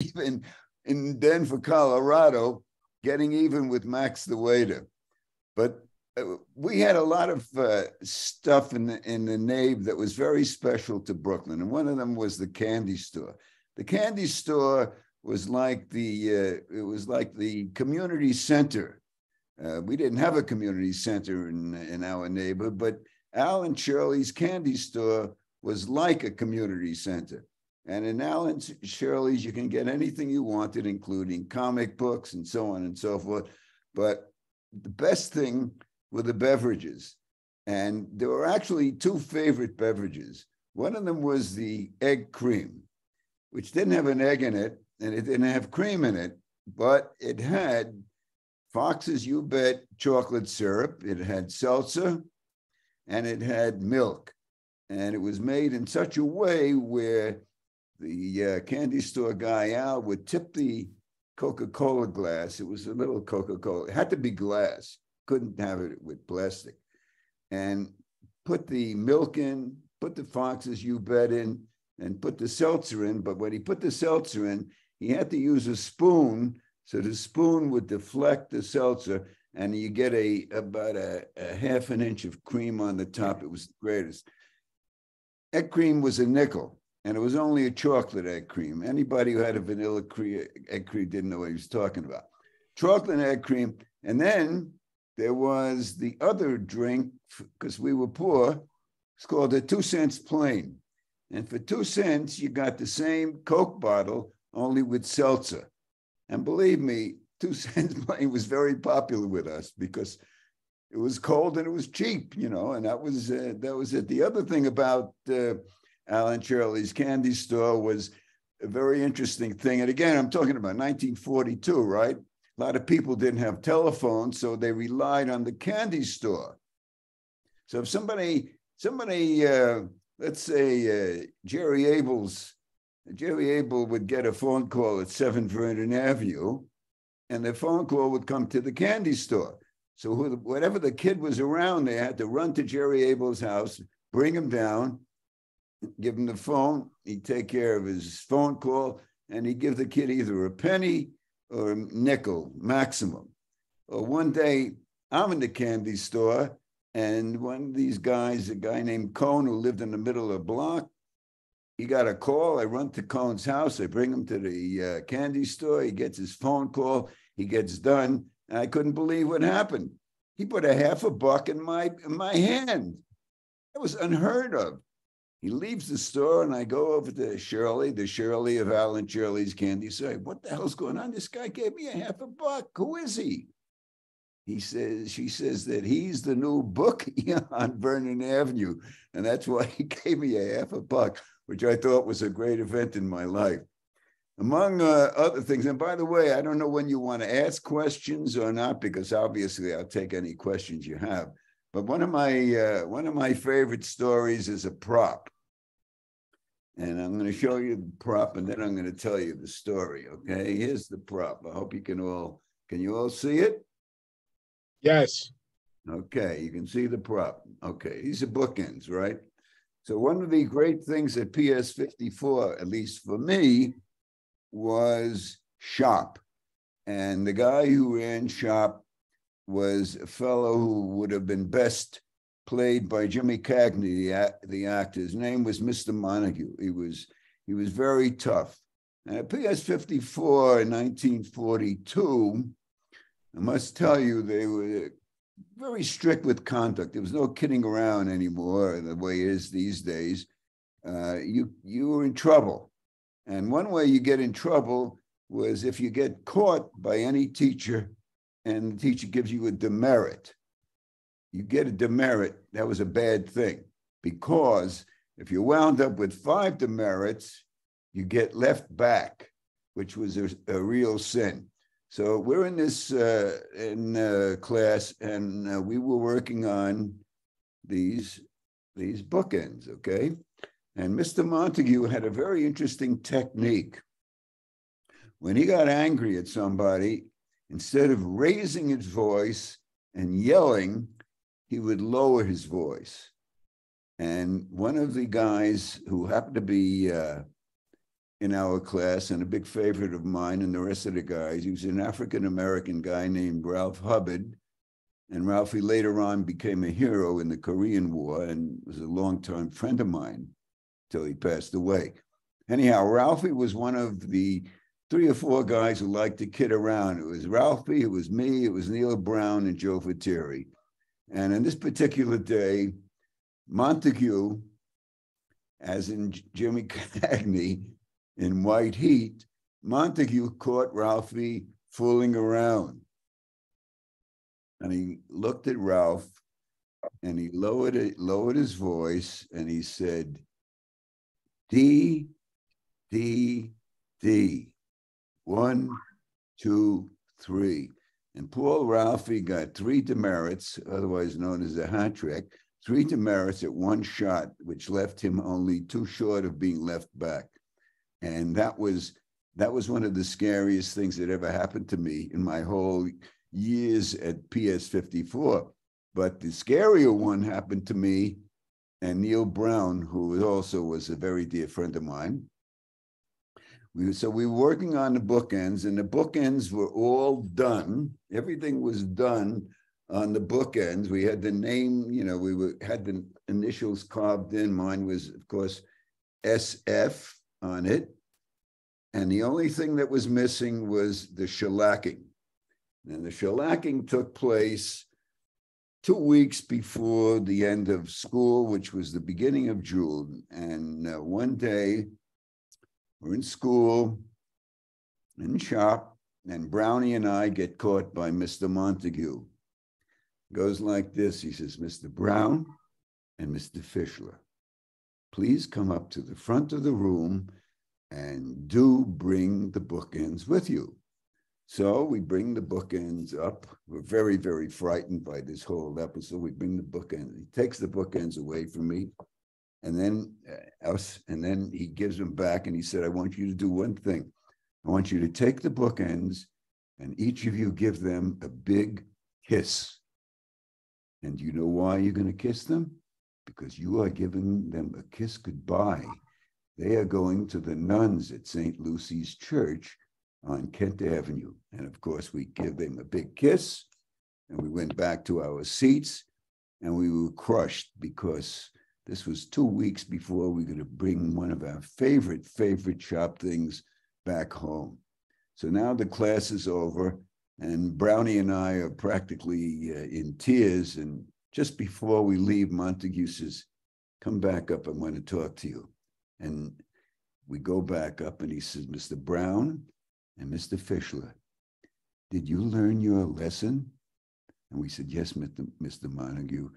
even in Denver, Colorado, getting even with Max the waiter. But uh, we had a lot of uh, stuff in the, in the nave that was very special to Brooklyn, and one of them was the candy store. The candy store was like the uh, it was like the community center. Uh, we didn't have a community center in in our neighborhood, but Al and Shirley's candy store was like a community center. And in Al and Shirley's, you can get anything you wanted, including comic books and so on and so forth. But the best thing were the beverages. And there were actually two favorite beverages. One of them was the egg cream, which didn't have an egg in it and it didn't have cream in it, but it had Fox's U-Bet chocolate syrup, it had seltzer, and it had milk. And it was made in such a way where the uh, candy store guy out would tip the Coca-Cola glass. It was a little Coca-Cola. It had to be glass. Couldn't have it with plastic. And put the milk in, put the Fox's U-Bet in, and put the seltzer in. But when he put the seltzer in, he had to use a spoon. So the spoon would deflect the seltzer and you get a about a, a half an inch of cream on the top. It was the greatest. Egg cream was a nickel, and it was only a chocolate egg cream. Anybody who had a vanilla cream, egg cream didn't know what he was talking about. Chocolate egg cream, and then there was the other drink because we were poor. It's called a two cents plain, and for two cents you got the same Coke bottle only with seltzer. And believe me, two cents plain was very popular with us because it was cold and it was cheap, you know, and that was uh, that was it. The other thing about uh, Al and Shirley's candy store was a very interesting thing. And again, I'm talking about 1942, right? A lot of people didn't have telephones, so they relied on the candy store. So if somebody, somebody, uh, let's say uh, Jerry Abel's, Jerry Abel would get a phone call at 7 Vernon Avenue, and the phone call would come to the candy store. So whatever the kid was around, they had to run to Jerry Abel's house, bring him down, give him the phone. He'd take care of his phone call, and he'd give the kid either a penny or a nickel maximum. Well, one day I'm in the candy store, and one of these guys, a guy named Cohn, who lived in the middle of the block, he got a call. I run to Cohn's house. I bring him to the uh, candy store. He gets his phone call. He gets done. I couldn't believe what happened. He put a half a buck in my in my hand. That was unheard of. He leaves the store, and I go over to Shirley, the Shirley of Al and Shirley's candy. store. what the hell's going on? This guy gave me a half a buck. Who is he? He says, she says that he's the new book on Vernon Avenue, and that's why he gave me a half a buck which I thought was a great event in my life. Among uh, other things, and by the way, I don't know when you want to ask questions or not, because obviously I'll take any questions you have. But one of my uh, one of my favorite stories is a prop, and I'm going to show you the prop, and then I'm going to tell you the story. Okay, here's the prop. I hope you can all can you all see it? Yes. Okay, you can see the prop. Okay, these are bookends, right? So one of the great things at PS 54, at least for me, was shop. And the guy who ran shop was a fellow who would have been best played by Jimmy Cagney, the, the actor. His name was Mr. Montague. He was he was very tough. And at PS 54 in 1942, I must tell you, they were very strict with conduct. There was no kidding around anymore the way it is these days. Uh, you you were in trouble, and one way you get in trouble was if you get caught by any teacher, and the teacher gives you a demerit. You get a demerit. That was a bad thing because if you wound up with five demerits, you get left back, which was a, a real sin. So we're in this uh, in uh, class, and uh, we were working on these these bookends. Okay, and Mr. Montague had a very interesting technique. When he got angry at somebody, instead of raising his voice and yelling, he would lower his voice. And one of the guys who happened to be uh, in our class and a big favorite of mine and the rest of the guys. He was an African American guy named Ralph Hubbard. And Ralphie later on became a hero in the Korean War and was a longtime friend of mine till he passed away. Anyhow, Ralphie was one of the three or four guys who liked to kid around. It was Ralphie, it was me, it was Neil Brown, and Joe Fateri. And on this particular day, Montague, as in Jimmy Cagney in White Heat, Montague caught Ralphie fooling around. And he looked at Ralph and he lowered it, lowered his voice and he said, D, D, D. One, two, three. And Paul Ralphie got three demerits, otherwise known as a hat trick, three demerits at one shot, which left him only too short of being left back. And that was that was one of the scariest things that ever happened to me in my whole years at PS 54. But the scarier one happened to me and Neil Brown, who also was a very dear friend of mine. So we were working on the bookends, and the bookends were all done. Everything was done on the bookends. We had the name, you know, we were, had the initials carved in. Mine was, of course, SF on it. And the only thing that was missing was the shellacking. And the shellacking took place two weeks before the end of school, which was the beginning of June. And uh, one day, we're in school, in shop, and Brownie and I get caught by Mr. Montague. Goes like this. He says, Mr. Brown and Mr. Fischler, please come up to the front of the room and do bring the bookends with you. So we bring the bookends up. We're very, very frightened by this whole episode. We bring the bookends. He takes the bookends away from me, and then uh, us, and then he gives them back. And he said, "I want you to do one thing. I want you to take the bookends, and each of you give them a big kiss. And you know why you're going to kiss them? Because you are giving them a kiss goodbye. They are going to the nuns at St. Lucy's Church." on Kent Avenue. And of course, we give them a big kiss and we went back to our seats and we were crushed because this was two weeks before we were going to bring one of our favorite, favorite shop things back home. So now the class is over and Brownie and I are practically uh, in tears. And just before we leave, Montague says, Come back up. I want to talk to you. And we go back up and he says, Mr. Brown, and Mr. Fischler, did you learn your lesson? And we said, yes, Mr. Montague.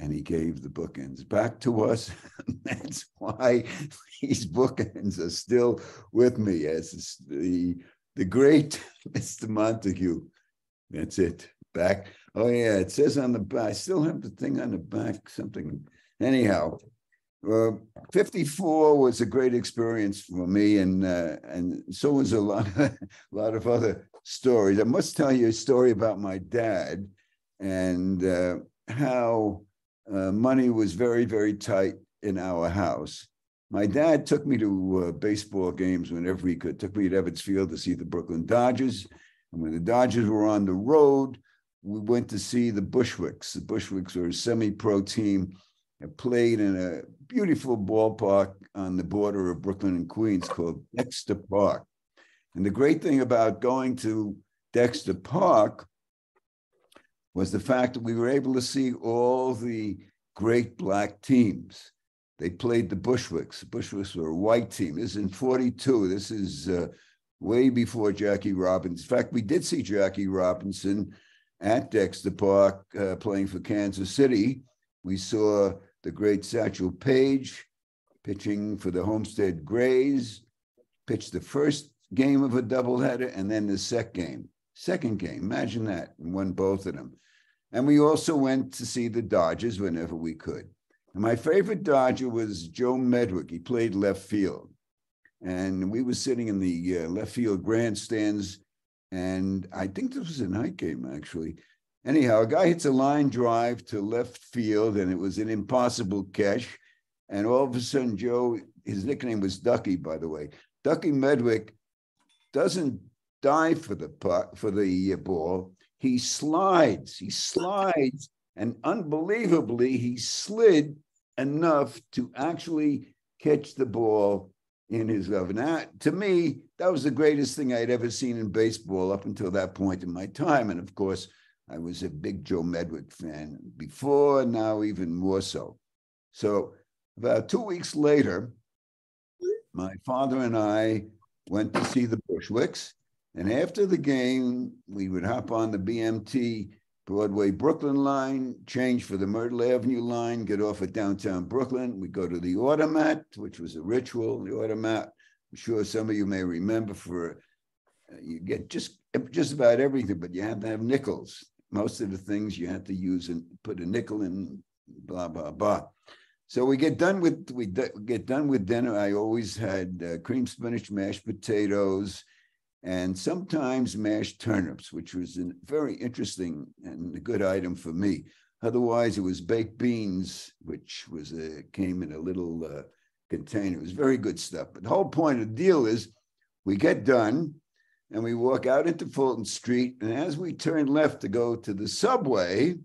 And he gave the bookends back to us. That's why these bookends are still with me as the, the great Mr. Montague. That's it. Back. Oh, yeah. It says on the back, I still have the thing on the back, something. Anyhow, uh, 54 was a great experience for me, and uh, and so was a lot, of, a lot of other stories. I must tell you a story about my dad and uh, how uh, money was very, very tight in our house. My dad took me to uh, baseball games whenever he could. Took me to Ebbets Field to see the Brooklyn Dodgers, and when the Dodgers were on the road, we went to see the Bushwicks. The Bushwicks were a semi-pro team that played in a beautiful ballpark on the border of Brooklyn and Queens called Dexter Park. And the great thing about going to Dexter Park was the fact that we were able to see all the great black teams. They played the Bushwicks. The Bushwicks were a white team. This is in 42. This is uh, way before Jackie Robinson. In fact, we did see Jackie Robinson at Dexter Park uh, playing for Kansas City. We saw the great Satchel Paige, pitching for the Homestead Grays, pitched the first game of a doubleheader and then the second game. Second game, imagine that, and won both of them. And we also went to see the Dodgers whenever we could. And my favorite Dodger was Joe Medwick. He played left field. And we were sitting in the uh, left field grandstands. And I think this was a night game, actually. Anyhow, a guy hits a line drive to left field, and it was an impossible catch. And all of a sudden, Joe, his nickname was Ducky, by the way. Ducky Medwick doesn't dive for the puck for the ball. He slides. He slides, and unbelievably, he slid enough to actually catch the ball in his glove. Now, to me, that was the greatest thing I'd ever seen in baseball up until that point in my time. And of course, I was a big Joe Medwick fan before, and now even more so. So about two weeks later, my father and I went to see the Bushwicks. And after the game, we would hop on the BMT Broadway Brooklyn line, change for the Myrtle Avenue line, get off at downtown Brooklyn. We go to the automat, which was a ritual. The automat, I'm sure some of you may remember for uh, you get just just about everything, but you had to have nickels. Most of the things you had to use and put a nickel in, blah blah blah. So we get done with we get done with dinner. I always had uh, cream spinach, mashed potatoes, and sometimes mashed turnips, which was a very interesting and a good item for me. Otherwise, it was baked beans, which was a, came in a little uh, container. It was very good stuff. But the whole point of the deal is we get done and we walk out into Fulton Street. And as we turn left to go to the subway,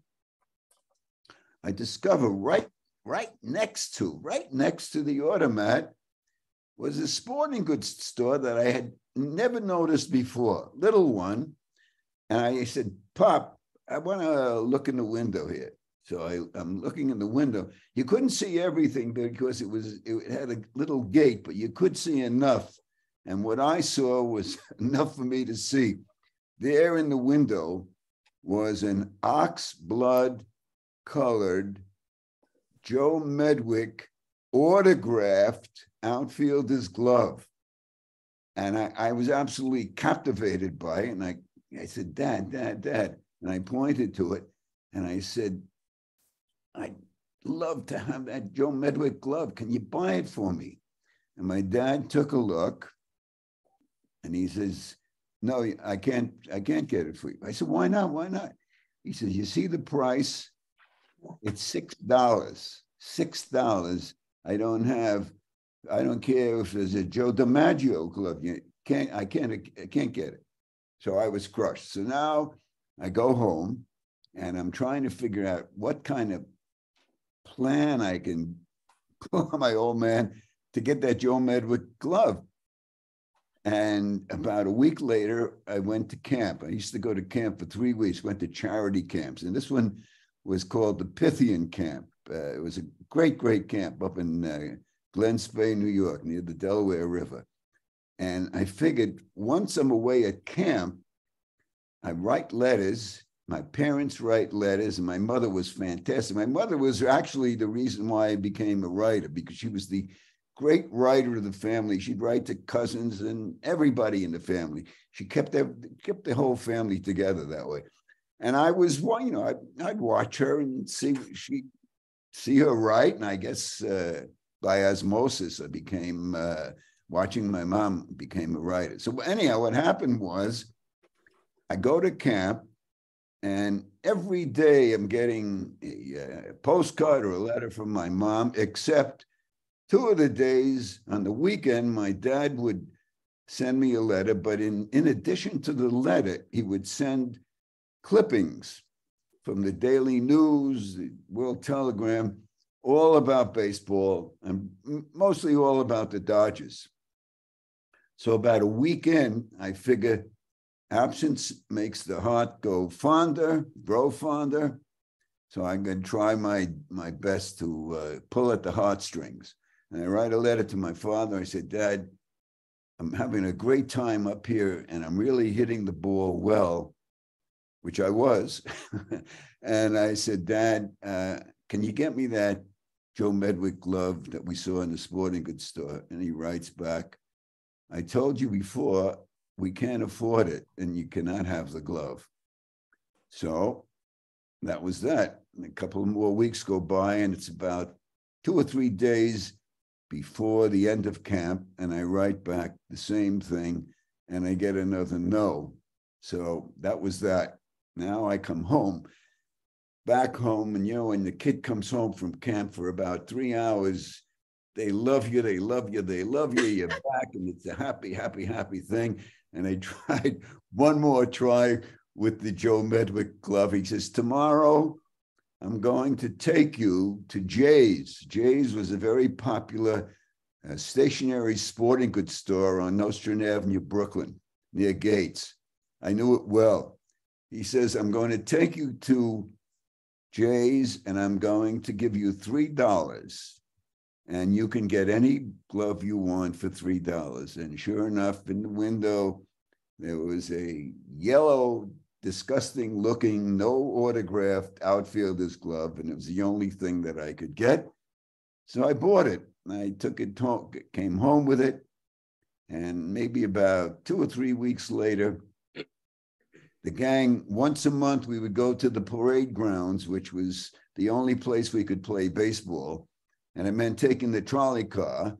I discover right, right next to, right next to the automat was a sporting goods store that I had never noticed before, little one. And I said, Pop, I want to look in the window here. So I, am looking in the window. You couldn't see everything because it was it had a little gate, but you could see enough. And what I saw was enough for me to see. There in the window was an ox blood colored Joe Medwick autographed outfielder's glove. And I, I was absolutely captivated by it. And I, I said, Dad, Dad, Dad. And I pointed to it and I said, I'd love to have that Joe Medwick glove. Can you buy it for me? And my dad took a look and he says, No, I can't, I can't get it for you. I said, Why not? Why not? He says, You see the price? It's six dollars. Six dollars. I don't have I don't care if there's a Joe DiMaggio glove. You can't, I can't, I can't get it. So I was crushed. So now I go home and I'm trying to figure out what kind of plan I can pull on my old man to get that Joe Medwick glove. And about a week later, I went to camp. I used to go to camp for three weeks, went to charity camps. And this one was called the Pythian Camp. Uh, it was a great, great camp up in uh, Glen Spey, New York, near the Delaware River. And I figured once I'm away at camp, I write letters. My parents write letters, and my mother was fantastic. My mother was actually the reason why I became a writer because she was the great writer of the family. She'd write to cousins and everybody in the family. She kept kept the whole family together that way. And I was, you know, I'd, I'd watch her and see she see her write, and I guess uh, by osmosis, I became uh, watching my mom became a writer. So anyhow, what happened was I go to camp and every day I'm getting a, a postcard or a letter from my mom, except two of the days on the weekend, my dad would send me a letter, but in, in addition to the letter, he would send clippings from the Daily News, the World Telegram, all about baseball and mostly all about the Dodgers. So about a week in, I figure absence makes the heart go fonder, grow fonder. So I'm going to try my my best to uh, pull at the heartstrings. And I write a letter to my father. I said, Dad, I'm having a great time up here, and I'm really hitting the ball well, which I was. and I said, Dad, uh, can you get me that Joe Medwick glove that we saw in the sporting goods store. And he writes back, I told you before, we can't afford it and you cannot have the glove. So that was that. And a couple more weeks go by, and it's about two or three days before the end of camp. And I write back the same thing, and I get another no. So that was that. Now I come home back home, and you know, when the kid comes home from camp for about three hours, they love you, they love you, they love you. You're back, and it's a happy, happy, happy thing. And I tried one more try with the Joe Medwick glove. He says, Tomorrow, I'm going to take you to Jay's. Jay's was a very popular uh, stationary sporting goods store on Nostrand Avenue, Brooklyn, near Gates. I knew it well. He says, I'm going to take you to Jay's and I'm going to give you $3 and you can get any glove you want for $3. And sure enough, in the window, there was a yellow, disgusting looking, no autographed outfielder's glove, and it was the only thing that I could get. So I bought it. I took it, came home with it, and maybe about two or three weeks later, the gang, once a month, we would go to the parade grounds, which was the only place we could play baseball. And it meant taking the trolley car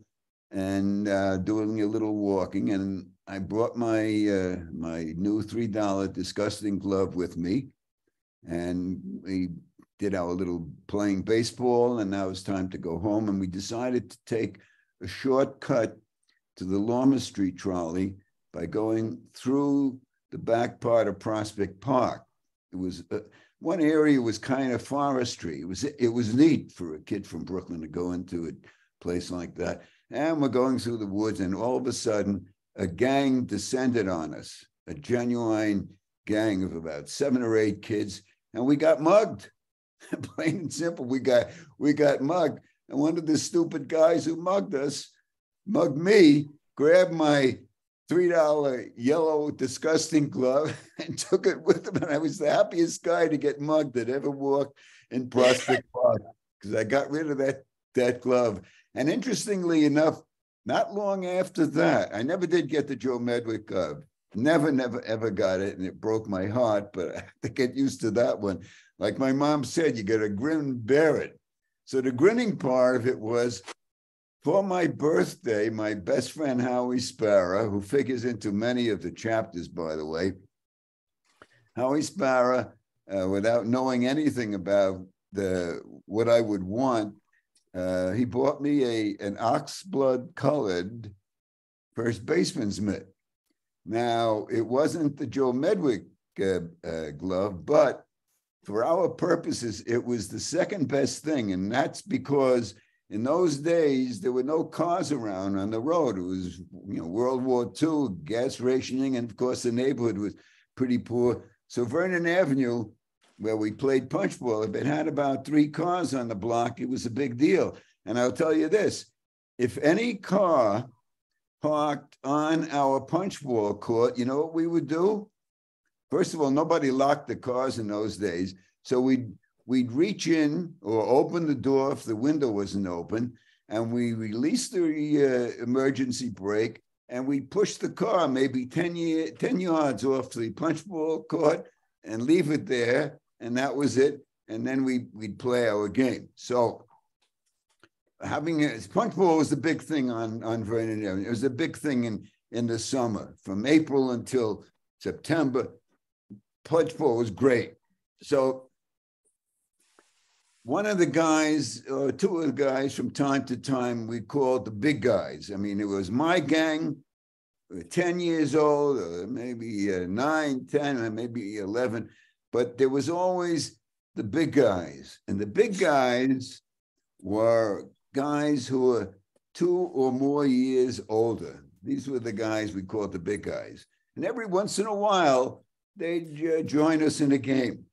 and uh, doing a little walking. And I brought my uh, my new three dollar disgusting glove with me, and we did our little playing baseball. And now it's time to go home. And we decided to take a shortcut to the Loomer Street trolley by going through the back part of Prospect Park. It was uh, one area was kind of forestry. It was it was neat for a kid from Brooklyn to go into a place like that. And we're going through the woods, and all of a sudden, a gang descended on us, a genuine gang of about seven or eight kids, and we got mugged. Plain and simple, we got we got mugged. And one of the stupid guys who mugged us, mugged me, grabbed my three dollar yellow disgusting glove and took it with him. And I was the happiest guy to get mugged that ever walked in Prospect Park because I got rid of that that glove. And interestingly enough, not long after that, I never did get the Joe Medwick glove. Never, never, ever got it, and it broke my heart. But I had to get used to that one. Like my mom said, you got to grin, bear it. So the grinning part of it was for my birthday, my best friend Howie Sparrow, who figures into many of the chapters, by the way, Howie Sparrow, uh, without knowing anything about the what I would want, uh, he bought me a an oxblood colored first baseman's mitt. Now it wasn't the Joe Medwick uh, uh, glove, but for our purposes, it was the second best thing, and that's because in those days, there were no cars around on the road. It was, you know, World War II, gas rationing, and of course, the neighborhood was pretty poor. So Vernon Avenue, where we played punchball, if it had about three cars on the block, it was a big deal. And I'll tell you this: if any car parked on our punch punchball court, you know what we would do? First of all, nobody locked the cars in those days, so we'd we'd reach in or open the door if the window wasn't open, and we release the uh, emergency brake and we push the car maybe 10, year, 10 yards off the punch punchball court and leave it there. And that was it. And then we, we'd play our game. So having a punchball was the big thing on, on Vernon Avenue. It was a big thing in, in the summer from April until September. Punch Punchball was great. So one of the guys, or two of the guys from time to time, we called the big guys. I mean, it was my gang, 10 years old, or maybe uh, 9, 10, or maybe 11, but there was always the big guys. And the big guys were guys who were two or more years older. These were the guys we called the big guys. And every once in a while, they'd uh, join us in a game.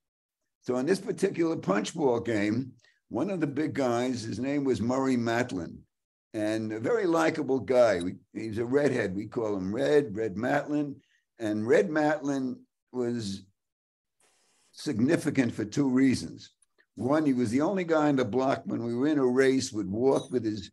So in this particular punchball game, one of the big guys, his name was Murray Matlin, and a very likable guy. We, he's a redhead. We call him Red, Red Matlin. And Red Matlin was significant for two reasons. One, he was the only guy in the block when we were in a race would walk with his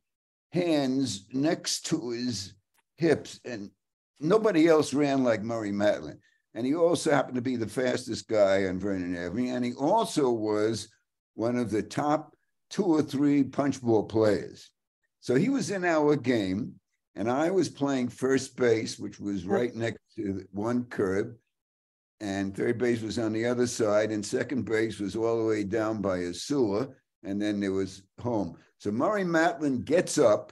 hands next to his hips, and nobody else ran like Murray Matlin. And he also happened to be the fastest guy on Vernon Avenue. And he also was one of the top two or three punch punchball players. So he was in our game, and I was playing first base, which was right next to one curb. And third base was on the other side, and second base was all the way down by a sewer. And then there was home. So Murray Matlin gets up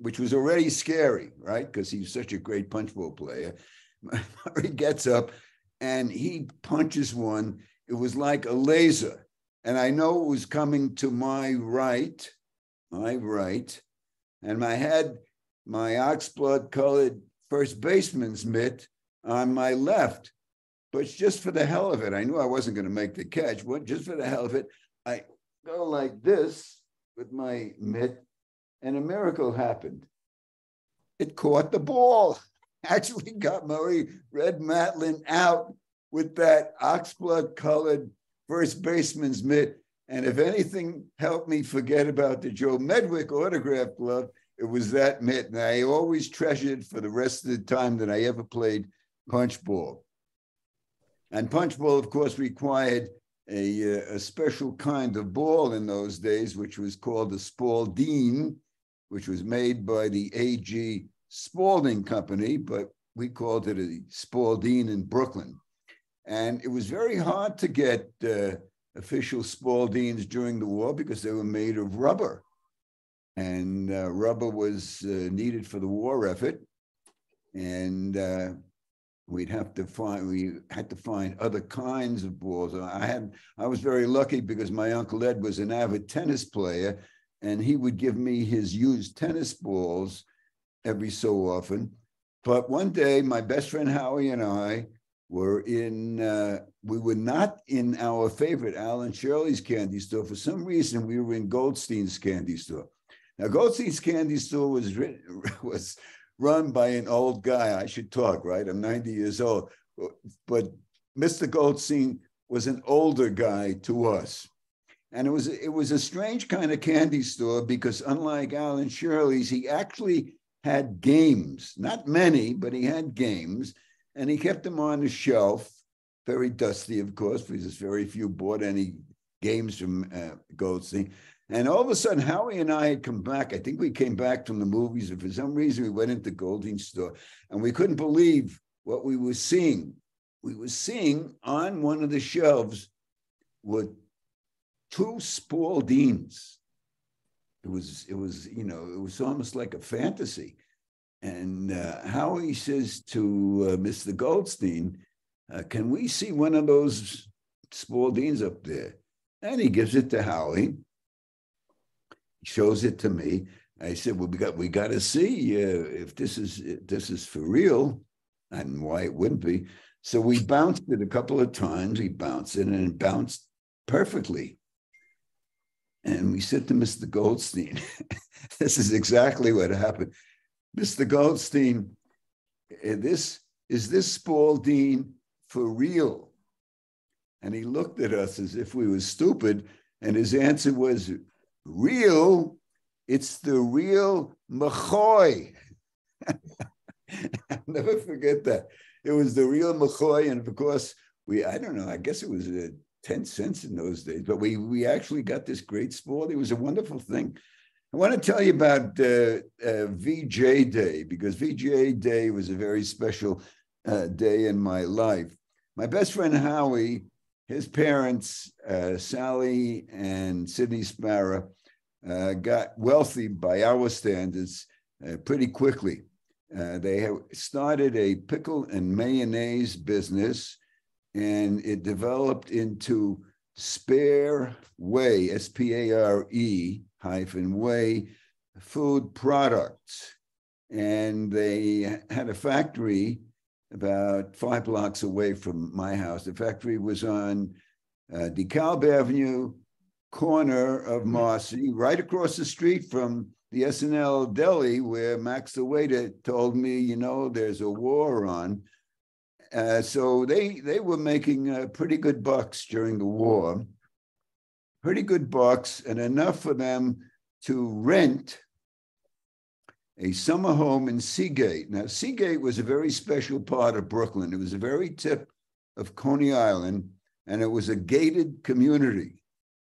which was already scary, right? Because he's such a great punchball player. Murray gets up and he punches one. It was like a laser. And I know it was coming to my right, my right, and I had my oxblood colored first baseman's mitt on my left. But just for the hell of it, I knew I wasn't going to make the catch. But just for the hell of it, I go like this with my mitt, and a miracle happened. It caught the ball. Actually got Murray Red Matlin out with that oxblood colored first baseman's mitt. And if anything helped me forget about the Joe Medwick autograph glove, it was that mitt. And I always treasured for the rest of the time that I ever played punch ball. And punch ball, of course, required a, uh, a special kind of ball in those days, which was called the Spalding, which was made by the A.G. Spalding Company, but we called it a Spaldeen in Brooklyn. And it was very hard to get uh, official Spaldings during the war because they were made of rubber. And uh, rubber was uh, needed for the war effort. And uh, we'd have to find we had to find other kinds of balls i had i was very lucky because my uncle ed was an avid tennis player and he would give me his used tennis balls every so often but one day my best friend howie and i were in uh, we were not in our favorite al and shirley's candy store for some reason we were in goldstein's candy store now goldstein's candy store was was run by an old guy. I should talk, right? I'm 90 years old. But Mr. Goldstein was an older guy to us. And it was it was a strange kind of candy store because unlike Al and Shirley's, he actually had games, not many, but he had games, and he kept them on the shelf, very dusty, of course, because very few bought any games from uh, Goldstein. And all of a sudden, Howie and I had come back. I think we came back from the movies, and for some reason, we went into Goldstein store, and we couldn't believe what we were seeing. We were seeing on one of the shelves were two Spaldings. It was, it was, you know, it was almost like a fantasy. And uh, Howie says to uh, Mr. Goldstein, uh, "Can we see one of those Spaldings up there?" And he gives it to Howie shows it to me. I said, "Well, we got we got to see uh, if this is if this is for real, and why it wouldn't be." So we bounced it a couple of times. We bounced it, and it bounced perfectly. And we said to Mr. Goldstein, "This is exactly what happened, Mr. Goldstein. Eh, this is this Spalding for real?" And he looked at us as if we were stupid, and his answer was, real, it's the real McCoy. I'll never forget that. It was the real McCoy. And of course, we, I don't know, I guess it was uh, 10 cents in those days, but we, we actually got this great sport. It was a wonderful thing. I want to tell you about uh, uh, VJ Day because VJ Day was a very special uh, day in my life. My best friend Howie, his parents, uh, Sally and Sidney Sparrow, uh, got wealthy by our standards uh, pretty quickly. They have started a pickle and mayonnaise business, and it developed into Spare Way, S P A R E hyphen Way food products. And they had a factory about five blocks away from my house. The factory was on uh, DeKalb Avenue corner of. Marcy, right across the street from the SNL deli, where Max the waiter told me, you know, there's a war on. Uh, so they they were making uh, pretty good bucks during the war, pretty good bucks, and enough for them to rent a summer home in Seagate. Now, Seagate was a very special part of Brooklyn. It was a very tip of Coney Island, and it was a gated community.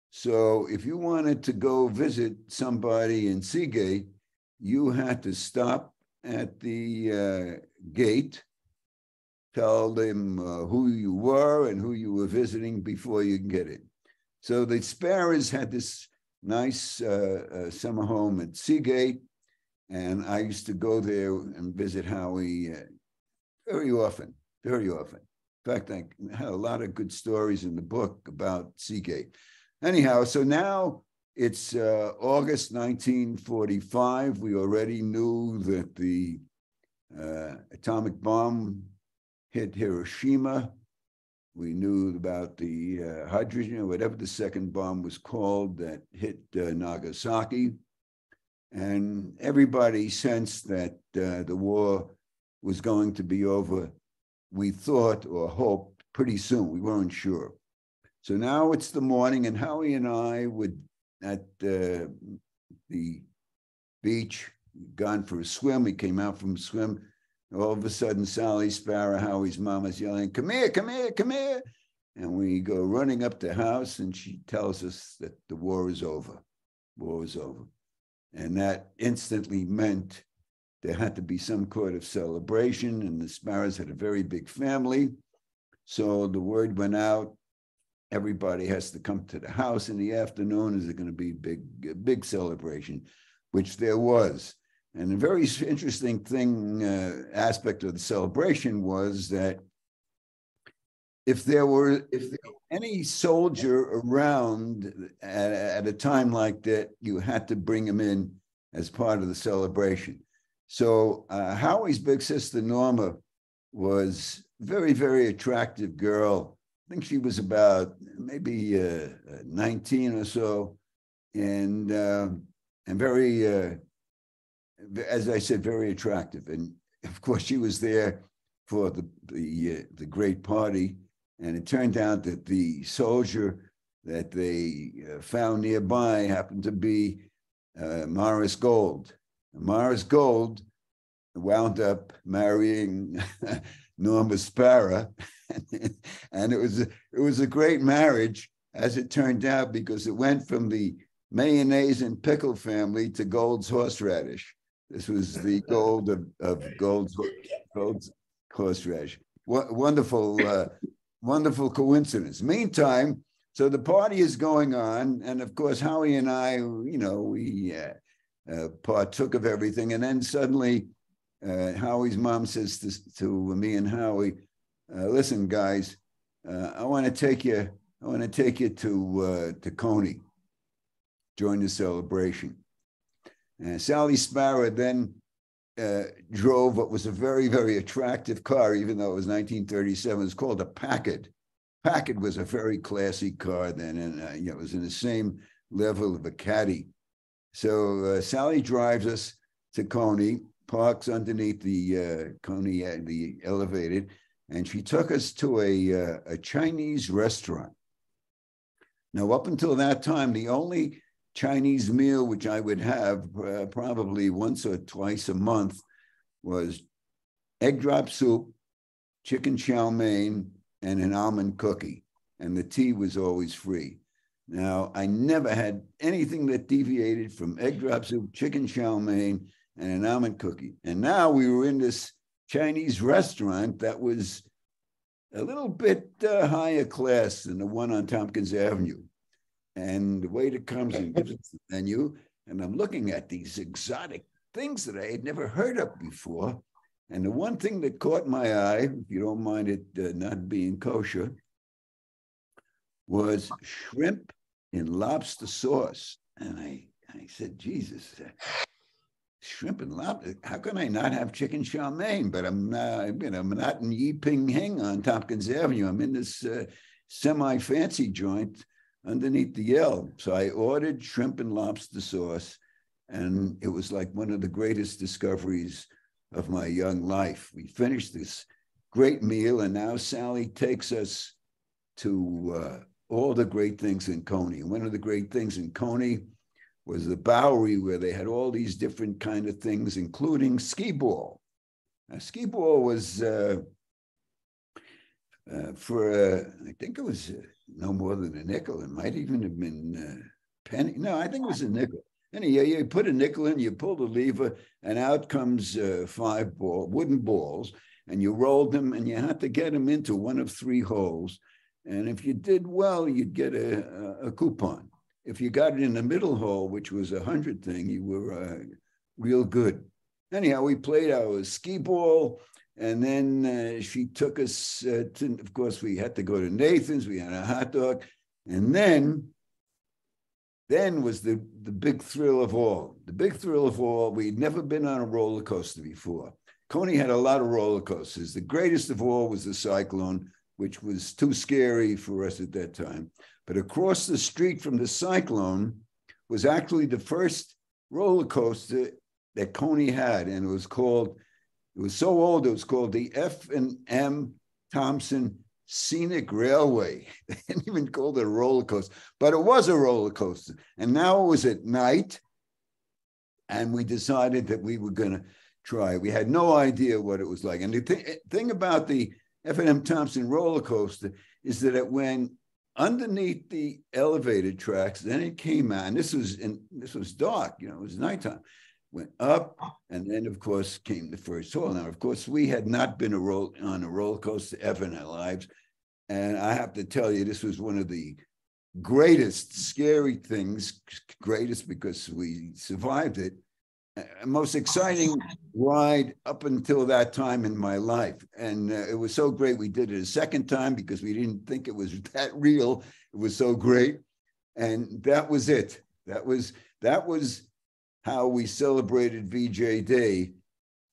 So if you wanted to go visit somebody in Seagate, you had to stop at the uh, gate, tell them uh, who you were and who you were visiting before you can get in. So the Sparrows had this nice uh, uh summer home at Seagate, And I used to go there and visit Howie uh, very often, very often. In fact, I had a lot of good stories in the book about Seagate. Anyhow, so now it's uh, August 1945. We already knew that the uh, atomic bomb hit Hiroshima. We knew about the uh, hydrogen, or whatever the second bomb was called, that hit uh, Nagasaki. And everybody sensed that uh, the war was going to be over, we thought or hoped pretty soon. We weren't sure. So now it's the morning, and Howie and I would at uh, the beach, gone for a swim. We came out from a swim. All of a sudden, Sally Sparrow, Howie's mom, is yelling, Come here, come here, come here. And we go running up the house, and she tells us that the war is over. War is over. And that instantly meant there had to be some kind of celebration, and the Sparrows had a very big family. So the word went out everybody has to come to the house in the afternoon. Is it going to be big, big celebration? Which there was. And a very interesting thing, uh, aspect of the celebration was that if there were if there were any soldier around at, at a time like that, you had to bring him in as part of the celebration. So uh, Howie's big sister Norma was very very attractive girl I think she was about maybe uh, 19 or so, and uh, and very, uh, as I said, very attractive. And of course, she was there for the the uh, the great party. And it turned out that the soldier that they uh, found nearby happened to be uh, Morris Gold. Morris Gold wound up marrying Norma Sparrow and it was a, it was a great marriage as it turned out because it went from the mayonnaise and pickle family to Gold's horseradish. This was the gold of, of Gold's, Gold's horseradish. W- wonderful, uh, wonderful coincidence. Meantime, so the party is going on, and of course, Howie and I, you know, we uh, uh, partook of everything, and then suddenly, uh, Howie's mom says to, to me and Howie, uh, listen, guys, uh, I want to take you. I want to take you to to Coney. Join the celebration. And Sally Sparrow then uh, drove what was a very, very attractive car, even though it was 1937. It was called a Packard. Packard was a very classy car then, and uh, you know, it was in the same level of a caddy. So uh, Sally drives us to Coney, parks underneath the uh, Coney, uh, the elevated, and she took us to a, uh, a Chinese restaurant. Now, up until that time, the only Chinese meal which I would have uh, probably once or twice a month was egg drop soup, chicken chow mein, and an almond cookie. And the tea was always free. Now, I never had anything that deviated from egg drop soup, chicken chow mein, and an almond cookie. And now we were in this Chinese restaurant that was a little bit uh, higher class than the one on Tompkins Avenue. And the waiter comes and gives us the menu, and I'm looking at these exotic things that I had never heard of before. And the one thing that caught my eye, if you don't mind it uh, not being kosher, was shrimp in lobster sauce. And I, I said, Jesus, shrimp and lobster. How can I not have chicken chow mein? But I'm not, you know, I'm not in Yi Ping Hing on Tompkins Avenue. I'm in this uh, semi-fancy joint underneath the L. So I ordered shrimp and lobster sauce, and it was like one of the greatest discoveries of my young life. We finished this great meal, and now Sally takes us to uh, all the great things in Coney. One of the great things in Coney was the Bowery, where they had all these different kind of things, including skee ball. Now, skee ball was uh, uh, for uh, I think it was uh, no more than a nickel. It might even have been uh, penny. No, I think it was a nickel. Anyway, you put a nickel in, you pull the lever, and out comes uh, five ball wooden balls, and you rolled them, and you had to get them into one of three holes. And if you did well, you'd get a, a coupon if you got it in the middle hole, which was a hundred thing, you were uh, real good. Anyhow, we played our skee ball, and then uh, she took us uh, to, of course, we had to go to Nathan's, we had a hot dog, and then then was the, the big thrill of all. The big thrill of all, we'd never been on a roller coaster before. Coney had a lot of roller coasters. The greatest of all was the Cyclone, which was too scary for us at that time. But across the street from the Cyclone was actually the first roller coaster that Coney had, and it was called. It was so old. It was called the F and M Thompson Scenic Railway. They didn't even call it a roller coaster, but it was a roller coaster. And now it was at night, and we decided that we were going to try. We had no idea what it was like. And the th- thing about the F&M Thompson roller coaster is that it went underneath the elevated tracks. Then it came out, and this was in this was dark. You know, it was nighttime. Went up, and then of course came the first hole. Now, of course, we had not been a roll, on a roller coaster ever in our lives, and I have to tell you, this was one of the greatest scary things. Greatest because we survived it most exciting ride up until that time in my life. And uh, it was so great. We did it a second time because we didn't think it was that real. It was so great. And that was it. That was that was how we celebrated VJ Day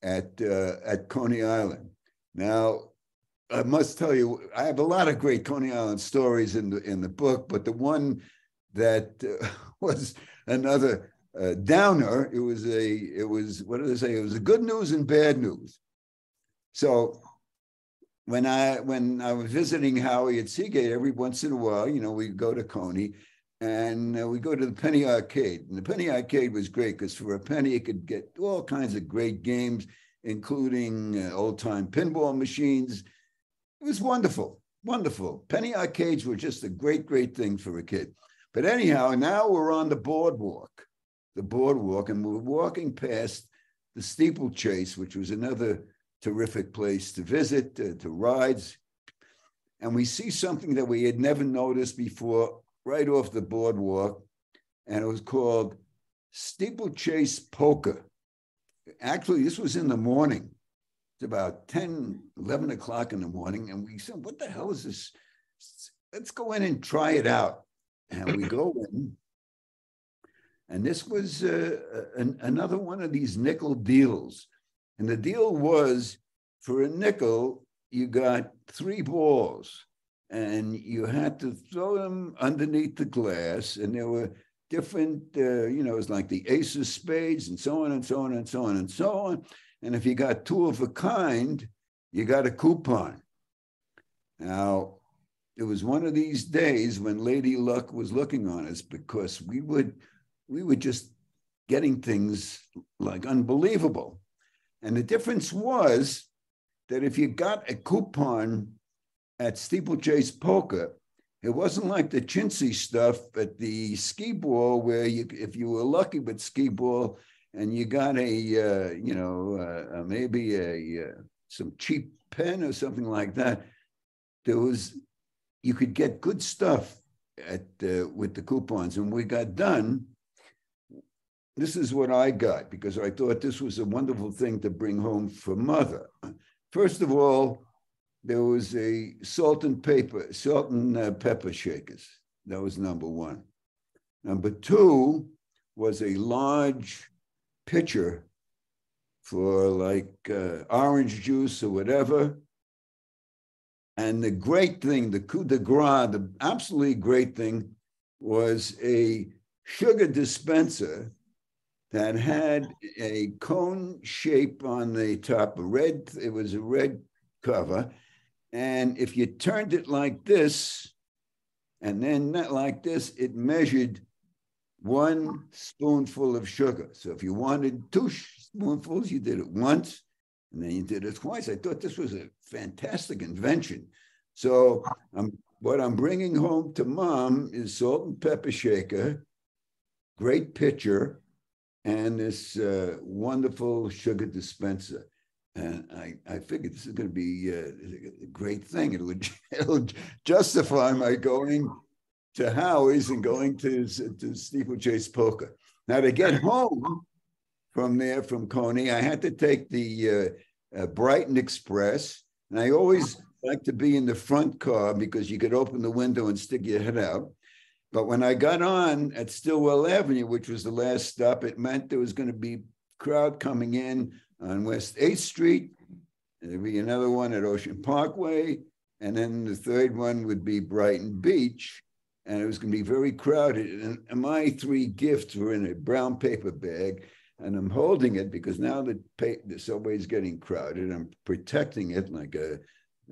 at uh, at Coney Island. Now, I must tell you, I have a lot of great Coney Island stories in the in the book, but the one that uh, was another uh, downer. It was a, it was, what did I say? It was a good news and bad news. So when I, when I was visiting Howie at Seagate, every once in a while, you know, we go to Coney and uh, we go to the Penny Arcade. And the Penny Arcade was great because for a penny, you could get all kinds of great games, including uh, old time pinball machines. It was wonderful, wonderful. Penny arcades were just a great, great thing for a kid. But anyhow, now we're on the boardwalk the boardwalk and we're walking past the steeplechase, which was another terrific place to visit, to, to rides. And we see something that we had never noticed before right off the boardwalk. And it was called steeplechase poker. Actually, this was in the morning. It's about 10, 11 o'clock in the morning. And we said, What the hell is this? Let's go in and try it out. And we go in and this was uh, an, another one of these nickel deals. And the deal was for a nickel, you got three balls and you had to throw them underneath the glass. And there were different, uh, you know, it was like the ace of spades and so on and so on and so on and so on. And if you got two of a kind, you got a coupon. Now, it was one of these days when Lady Luck was looking on us because we would we were just getting things like unbelievable. And the difference was that if you got a coupon at steeplechase poker, it wasn't like the chintzy stuff at the skee ball where you, if you were lucky with skee ball and you got a, uh, you know, uh maybe a uh, some cheap pen or something like that, there was you could get good stuff at uh, with the coupons. And we got done this is what I got because I thought this was a wonderful thing to bring home for mother. First of all, there was a salt and pepper, salt and uh, pepper shakers. That was number one. Number two was a large pitcher for like uh, orange juice or whatever. And the great thing, the coup de grace, the absolutely great thing was a sugar dispenser that had a cone shape on the top, red, it was a red cover. And if you turned it like this, and then not like this, it measured one spoonful of sugar. So if you wanted two spoonfuls, you did it once, and then you did it twice. I thought this was a fantastic invention. So um, what I'm bringing home to mom is salt and pepper shaker, great pitcher, and this uh, wonderful sugar dispenser. And I, I figured this is going to be uh, a great thing. It would, it would justify my going to Howie's and going to, to steeplechase poker. Now, to get home from there, from Coney. I had to take the uh, uh, Brighton Express, and I always like to be in the front car because you could open the window and stick your head out. But when I got on at Stillwell Avenue, which was the last stop, it meant there was going to be crowd coming in on West 8th Street. There'd be another one at Ocean Parkway. And then the third one would be Brighton Beach. And it was going to be very crowded. And my three gifts were in a brown paper bag. And I'm holding it because now the, pay, the subway is getting crowded. I'm protecting it like a,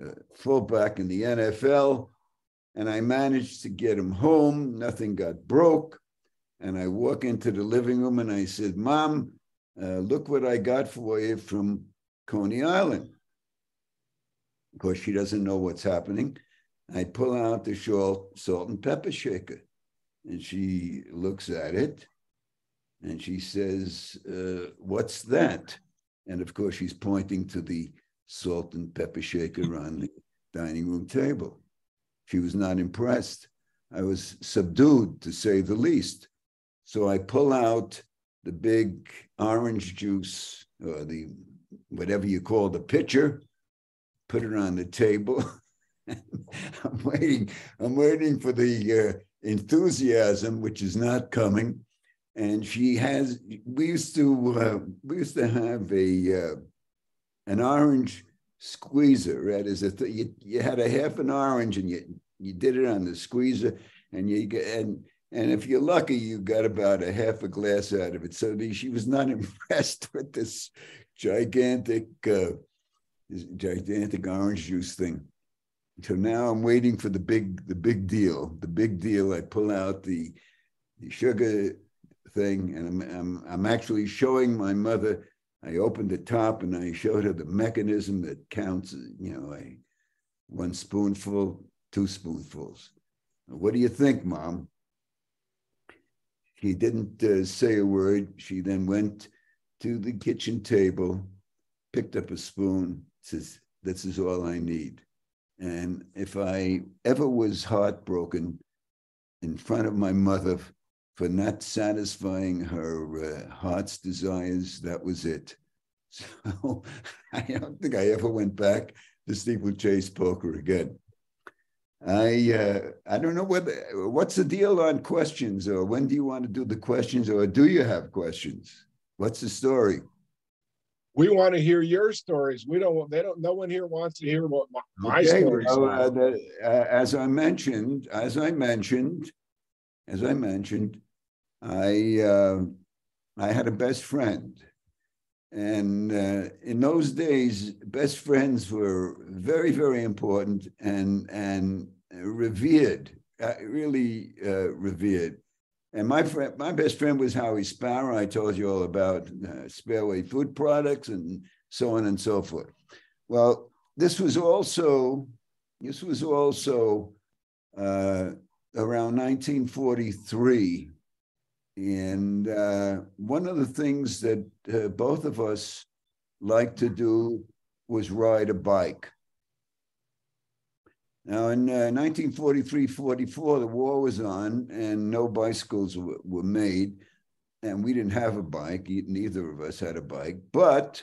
a fullback in the NFL. And I managed to get him home. Nothing got broke. And I walk into the living room and I said, Mom, uh, look what I got for you from Coney Island. Of course, she doesn't know what's happening. I pull out the salt, salt and pepper shaker, and she looks at it and she says, uh, What's that? And of course, she's pointing to the salt and pepper shaker on the dining room table. She was not impressed. I was subdued, to say the least. So I pull out the big orange juice or the whatever you call the pitcher, put it on the table. I'm waiting. I'm waiting for the uh, enthusiasm, which is not coming. And she has. We used to. Uh, we used to have a uh, an orange squeezer. Right, a th- you, you had a half an orange, and you you did it on the squeezer, and you and and if you're lucky, you got about a half a glass out of it. So the, she was not impressed with this gigantic, uh, gigantic orange juice thing. So now I'm waiting for the big, the big deal. The big deal. I pull out the, the sugar thing, and I'm, I'm I'm actually showing my mother. I opened the top and I showed her the mechanism that counts. You know, a one spoonful, two spoonfuls. What do you think, Mom? He didn't uh, say a word. She then went to the kitchen table, picked up a spoon, says, This is all I need. And if I ever was heartbroken in front of my mother for not satisfying her uh, heart's desires, that was it. So I don't think I ever went back to steeplechase poker again. I uh, I don't know whether what's the deal on questions or when do you want to do the questions or do you have questions? What's the story? We want to hear your stories. We don't. They don't. No one here wants to hear what my, my okay, stories. Well, uh, the, uh, as I mentioned, as I mentioned, as I mentioned, I uh, I had a best friend, and uh, in those days, best friends were very, very important and and revered, uh, really uh, revered. And my friend, my best friend was Howie Sparrow. I told you all about uh, Spareway Food Products and so on and so forth. Well, this was also this was also uh, around 1943, and uh, one of the things that uh, both of us liked to do was ride a bike. Now, in uh, 1943 44, the war was on and no bicycles w- were made. And we didn't have a bike, neither of us had a bike. But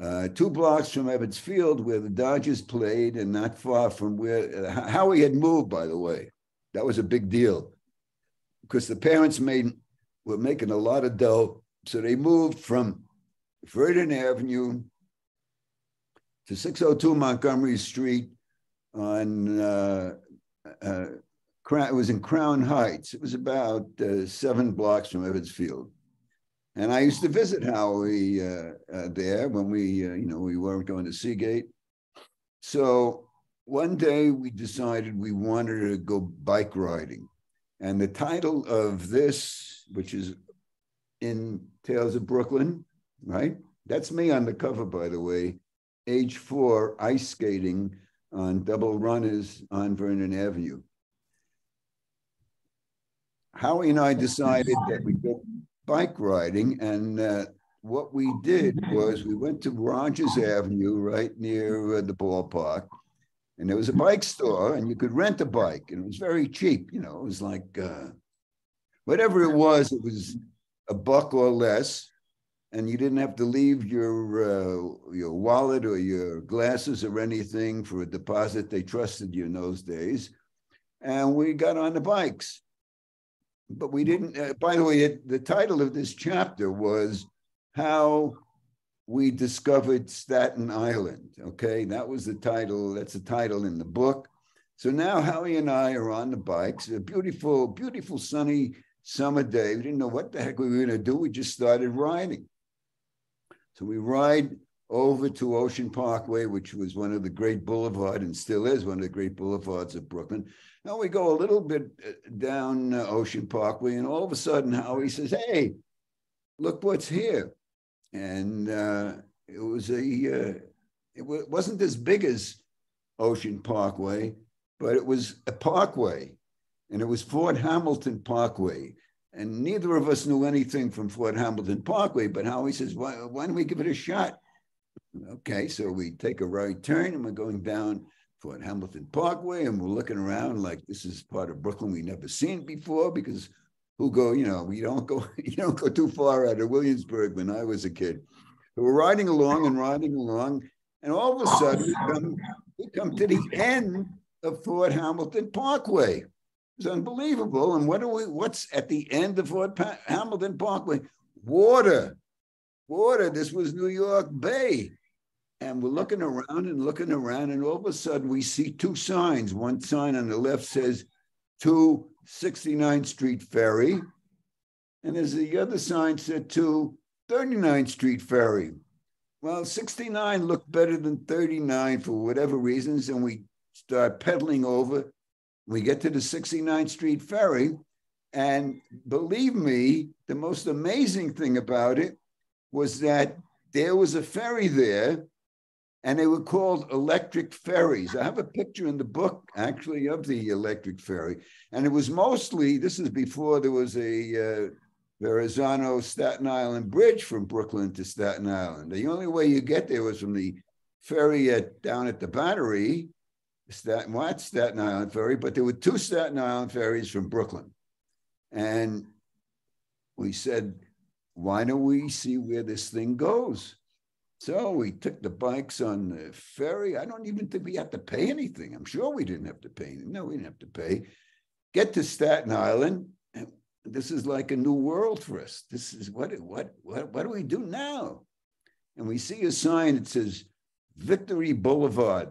uh, two blocks from Ebbets Field, where the Dodgers played, and not far from where uh, Howie had moved, by the way. That was a big deal because the parents made were making a lot of dough. So they moved from Vernon Avenue to 602 Montgomery Street on uh, uh, it was in Crown Heights. It was about uh, seven blocks from Ebbets Field. And I used to visit Howie uh, uh, there when we, uh, you know, we weren't going to Seagate. So one day we decided we wanted to go bike riding. And the title of this, which is in Tales of Brooklyn, right? That's me on the cover, by the way. Age four, ice skating on double runners on Vernon Avenue. Howie and I decided that we'd go bike riding, and uh, what we did was we went to Rogers Avenue, right near uh, the ballpark, and there was a bike store, and you could rent a bike, and it was very cheap. You know, it was like uh, whatever it was, it was a buck or less. And you didn't have to leave your uh, your wallet or your glasses or anything for a deposit. They trusted you in those days, and we got on the bikes. But we didn't. Uh, by the way, it, the title of this chapter was how we discovered Staten Island. Okay, that was the title. That's the title in the book. So now Howie and I are on the bikes. A beautiful, beautiful sunny summer day. We didn't know what the heck we were going to do. We just started riding. So we ride over to Ocean Parkway, which was one of the great boulevard and still is one of the great boulevards of Brooklyn. Now we go a little bit uh, down uh, Ocean Parkway, and all of a sudden, Howie says, "Hey, look what's here!" And uh, it was a uh, it wasn't as big as Ocean Parkway, but it was a parkway, and it was Fort Hamilton Parkway. And neither of us knew anything from Fort Hamilton Parkway, but Howie says, why, why don't we give it a shot? Okay, so we take a right turn and we're going down Fort Hamilton Parkway and we're looking around like this is part of Brooklyn we've never seen before because who go, you know, we don't go, you don't go too far out of Williamsburg when I was a kid. We're riding along and riding along, and all of a sudden we come, we come to the end of Fort Hamilton Parkway. It's unbelievable. And what do we? What's at the end of Fort pa- Hamilton Parkway? Water, water. This was New York Bay, and we're looking around and looking around, and all of a sudden we see two signs. One sign on the left says to 69th Street Ferry, and there's the other sign said to 39th Street Ferry. Well, 69 looked better than 39 for whatever reasons, and we start pedaling over. We get to the 69th Street Ferry. And believe me, the most amazing thing about it was that there was a ferry there and they were called electric ferries. I have a picture in the book actually of the electric ferry. And it was mostly, this is before there was a uh, Verrazano Staten Island bridge from Brooklyn to Staten Island. The only way you get there was from the ferry at, down at the battery Staten, Staten Island ferry, but there were two Staten Island ferries from Brooklyn. And we said, why don't we see where this thing goes? So we took the bikes on the ferry. I don't even think we had to pay anything. I'm sure we didn't have to pay. No, we didn't have to pay. Get to Staten Island. And this is like a new world for us. This is what, what, what, what do we do now? And we see a sign that says Victory Boulevard,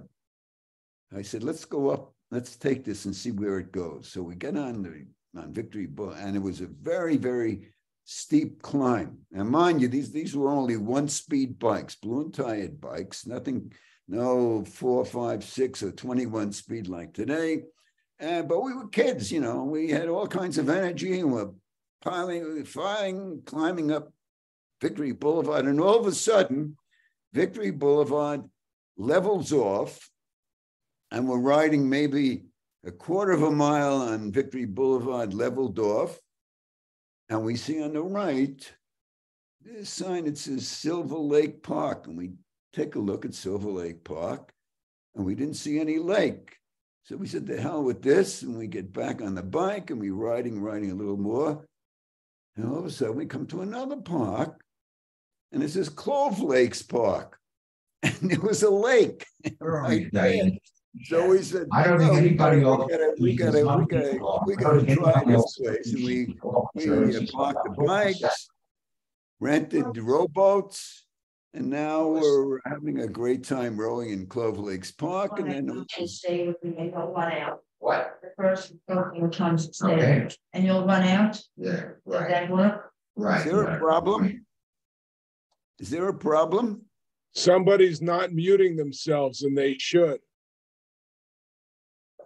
I said, let's go up, let's take this and see where it goes. So we get on the on Victory Book, and it was a very, very steep climb. And mind you, these these were only one speed bikes, balloon tired bikes, nothing, no four, five, six, or 21 speed like today. But we were kids, you know, we had all kinds of energy and we're piling, flying, climbing up Victory Boulevard. And all of a sudden, Victory Boulevard levels off and we're riding maybe a quarter of a mile on Victory Boulevard, leveled off, and we see on the right this sign that says Silver Lake Park, and we take a look at Silver Lake Park, and we didn't see any lake. So we said, "The hell with this!" And we get back on the bike, and we riding, riding a little more, and all of a sudden we come to another park, and it says Clove Lakes Park, and it was a lake oh, right there. So we said, I don't think anybody else. we gotta, we gotta, we gotta, try this place. And we, we parked the bikes, rented the rowboats, and now we're having a great time rowing in Clove Lakes Park. And then And stay with me, and you'll run out. What? The first couple of times to stay, Okay, and you'll run out, yeah, does that work? right. is there a problem? Is there a problem? Somebody's not muting themselves and they should.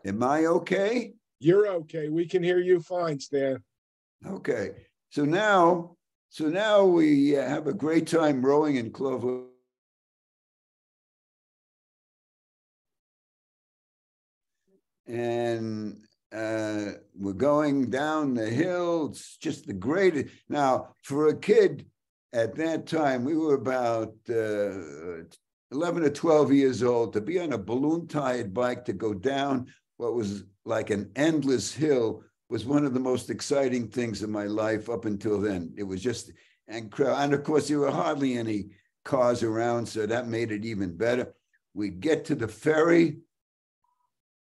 Am I okay? You're okay. We can hear you fine, Stan. Okay, so now, so now we uh, have a great time rowing in Clover. And uh, we're going down the hill. It's just the greatest. Now, for a kid at that time, we were about uh, 11 or 12 years old to be on a balloon tired bike to go down what was like an endless hill was one of the most exciting things in my life up until then. It was just, and crowd. And of course, there were hardly any cars around, so that made it even better. We get to the ferry,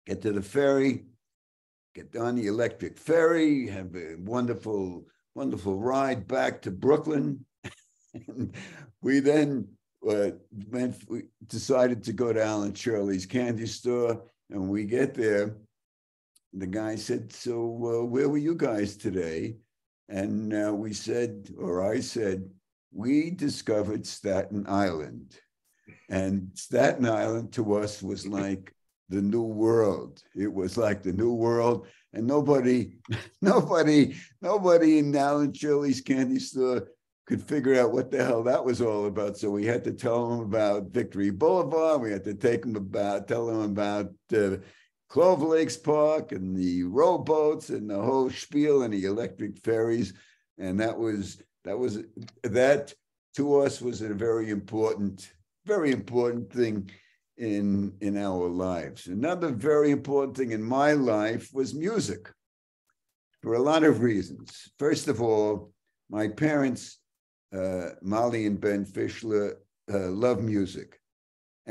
get to the ferry, get on the electric ferry, have a wonderful, wonderful ride back to Brooklyn. we then uh, went, we decided to go to Alan Shirley's candy store, and we get there. The guy said, "So, uh, where were you guys today?" And uh, we said, or I said, we discovered Staten Island. And Staten Island to us was like the new world. It was like the new world. And nobody, nobody, nobody in Alan Shirley's candy store could figure out what the hell that was all about. So we had to tell them about Victory Boulevard. We had to take them about, tell them about uh, Clover Lakes Park and the rowboats and the whole spiel and the electric ferries. And that was that was that to us was a very important, very important thing in in our lives. Another very important thing in my life was music for a lot of reasons. First of all, my parents, uh, Molly and Ben Fischler, uh, love music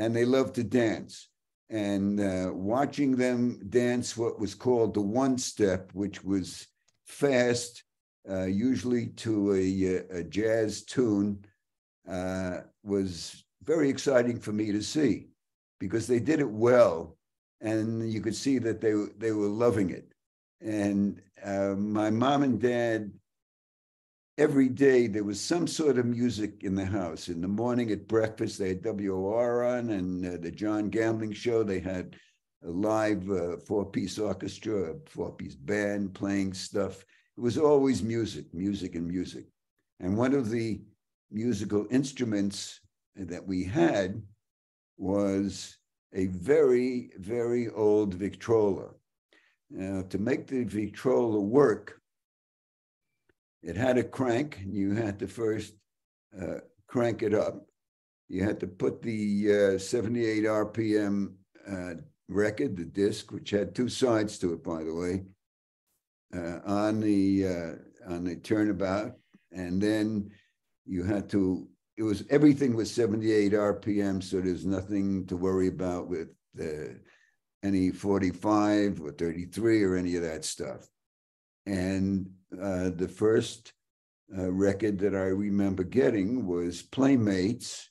and they love to dance. And uh, watching them dance what was called the one step, which was fast uh, usually to a, uh, a jazz tune, uh, was very exciting for me to see because they did it well, and you could see that they they were loving it. And my mom and dad, every day there was some sort of music in the house. In the morning at breakfast, they had WOR on, and uh, the John Gambling Show. They had a live uh, four-piece orchestra, a four-piece band playing stuff it was always music, music, and music. And one of the musical instruments that we had was a very, very old Victrola. Now, to make the Victrola work, it had a crank. And you had to first uh, crank it up. You had to put the uh, 78 RPM uh, record, the disc, which had two sides to it, by the way, uh, on the uh, on the turnabout, and then you had to. It was everything was 78 RPM, so there's nothing to worry about with the any 45 or 33 or any of that stuff. And uh, the first uh, record that I remember getting was Playmates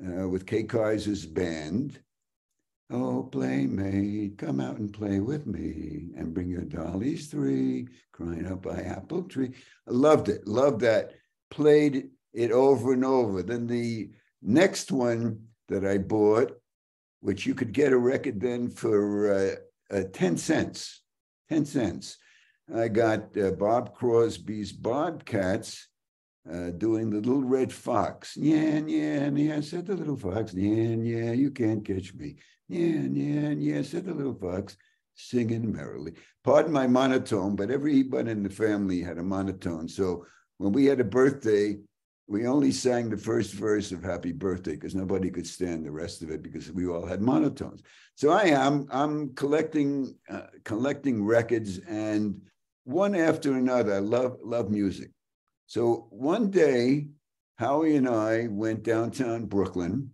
uh, with Kay Kyser's band. Oh, playmate, come out and play with me and bring your dollies three, crying up by apple tree. I loved it, loved that. Played it over and over. Then the next one that I bought, which you could get a record then for uh, uh, 10 cents, 10 cents. I got uh, Bob Crosby's Bobcats uh, doing the little red fox. Yeah, yeah, yeah, said the little fox. Yeah, yeah, you can't catch me. Yeah, yeah, yeah, said the little fox, singing merrily. Pardon my monotone, but everybody in the family had a monotone. So when we had a birthday, we only sang the first verse of Happy Birthday because nobody could stand the rest of it because we all had monotones. So I am I'm collecting uh, collecting records and one after another. I love love music. So one day, Howie and I went downtown Brooklyn.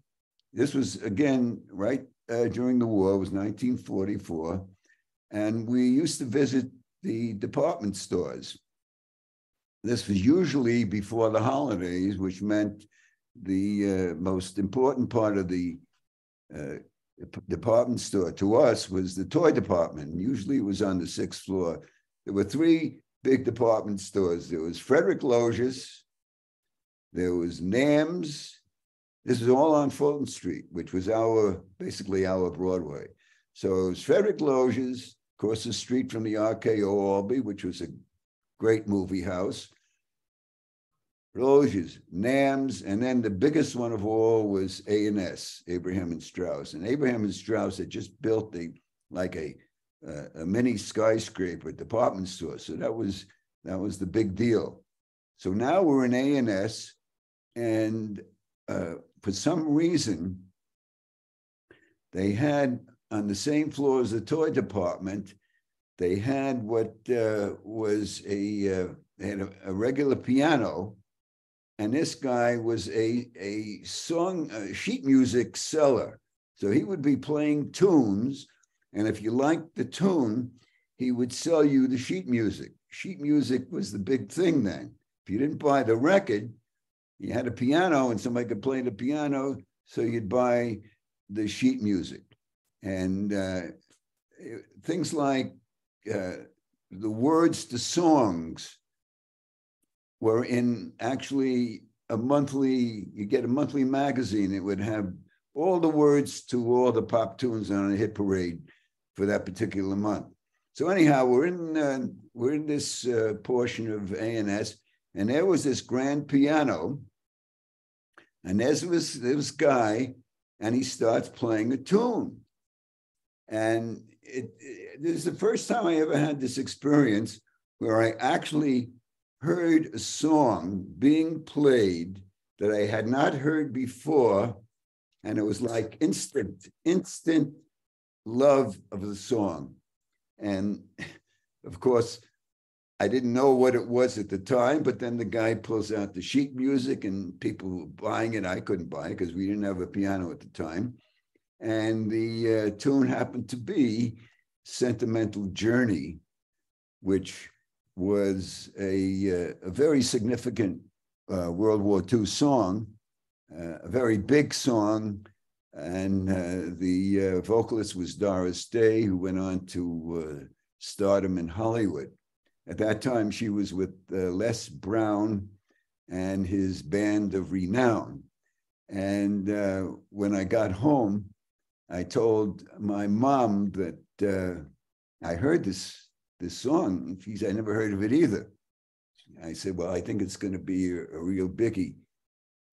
This was again right uh, during the war, it was 1944. And we used to visit the department stores. This was usually before the holidays, which meant the uh, most important part of the uh, department store to us was the toy department. Usually it was on the sixth floor. There were three big department stores. There was Frederick Loeser's, there was Namm's, this is all on Fulton Street, which was our basically our Broadway. So it was Frederick Loeser's, across the street from the RKO Albee, which was a great movie house. Loeser's, Namm's, and then the biggest one of all was A&S, Abraham and Straus. And Abraham and Straus had just built the like a a mini skyscraper department store. So that was that was the big deal. So now we're in A&S, and uh, for some reason, they had on the same floor as the toy department, they had what uh, was a, uh, they had a, a, regular piano and this guy was a, a song, a sheet music seller. So he would be playing tunes. And if you liked the tune, he would sell you the sheet music. Sheet music was the big thing then. If you didn't buy the record, you had a piano and somebody could play the piano. So you'd buy the sheet music. And uh, things like uh, the words to songs were in actually a monthly, you get a monthly magazine. It would have all the words to all the pop tunes on a hit parade for that particular month. So anyhow, we're in uh, we're in this uh, portion of A&S, and there was this grand piano, and there was this guy, and he starts playing a tune, and it, it, this is the first time I ever had this experience where I actually heard a song being played that I had not heard before. And it was like instant, instant love of the song. And of course, I didn't know what it was at the time, but then the guy pulls out the sheet music and people were buying it. I couldn't buy it because we didn't have a piano at the time. And the uh, tune happened to be Sentimental Journey, which was a, uh, a very significant uh, World War II song, uh, a very big song. And uh, the uh, vocalist was Doris Day, who went on to stardom in Hollywood. At that time, she was with Les Brown and his band of renown. And when I got home, I told my mom that I heard this this song. She said, I never heard of it either. I said, Well, I think it's going to be a, a, real biggie.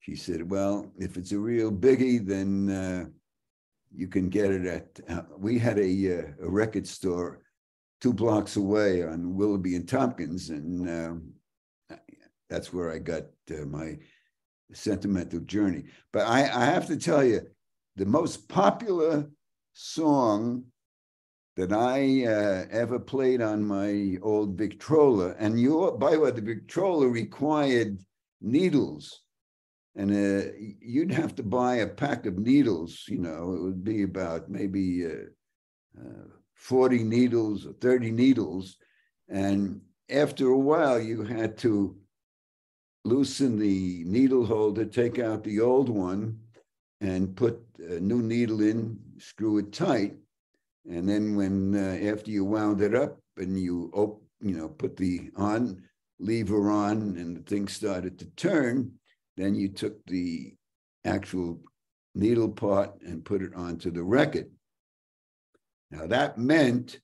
She said, Well, if it's a real biggie, then uh, you can get it at. Uh, we had a, uh, a, record store two blocks away on Willoughby and Tompkins, and uh, that's where I got uh, my sentimental journey. But I, I have to tell you, the most popular song that I uh, ever played on my old Victrola. And you, by the way, the Victrola required needles. And uh, you'd have to buy a pack of needles, you know, it would be about maybe uh, uh 40 needles or 30 needles. And after a while, you had to loosen the needle holder, take out the old one, and put a new needle in, screw it tight and then when uh, after you wound it up and you op- you know put the on lever on and the thing started to turn, then you took the actual needle part and put it onto the record. Now that meant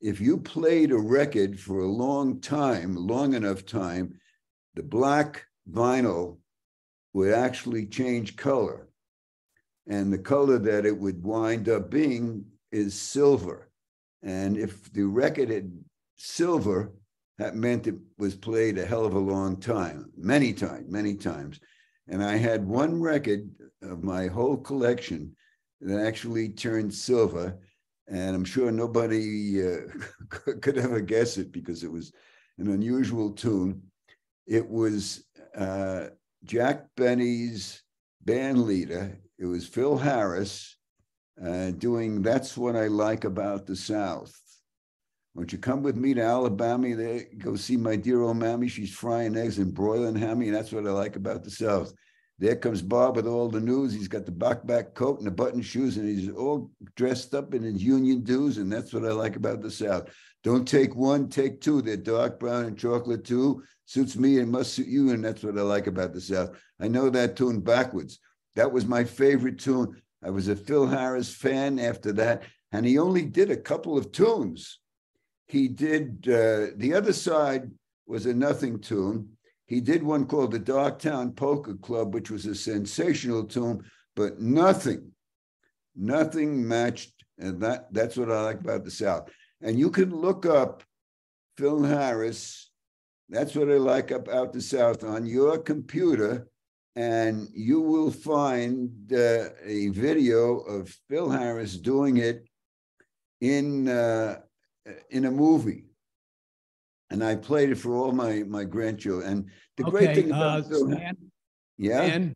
if you played a record for a long time, long enough time, the black vinyl would actually change color. And the color that it would wind up being is silver. And if the record had silver, that meant it was played a hell of a long time, many times, many times. And I had one record of my whole collection that actually turned silver. And I'm sure nobody uh, could ever guess it because it was an unusual tune. It was uh, Jack Benny's band leader. It was Phil Harris uh, doing That's What I Like About the South. Won't you come with me to Alabama? There, go see my dear old mammy. She's frying eggs and broiling hammy, and that's what I like about the South. There comes Bob with all the news. He's got the back coat and the button shoes, and he's all dressed up in his union dues, and that's what I like about the South. Don't take one, take two. They're dark brown and chocolate too. Suits me and must suit you, and that's what I like about the South. I know that tune backwards. That was my favorite tune. I was a Phil Harris fan after that, and he only did a couple of tunes. He did uh, the other side was a nothing tune. He did one called the Darktown Poker Club, which was a sensational tune, but nothing, nothing matched. And that that's what I like about the South. And you can look up Phil Harris. That's what I like about the South on your computer and you will find uh, a video of Phil Harris doing it in uh, in a movie. and I played it for all my my grandchildren. And the great Okay, thing uh, about Stan, Stan, yeah, Stan,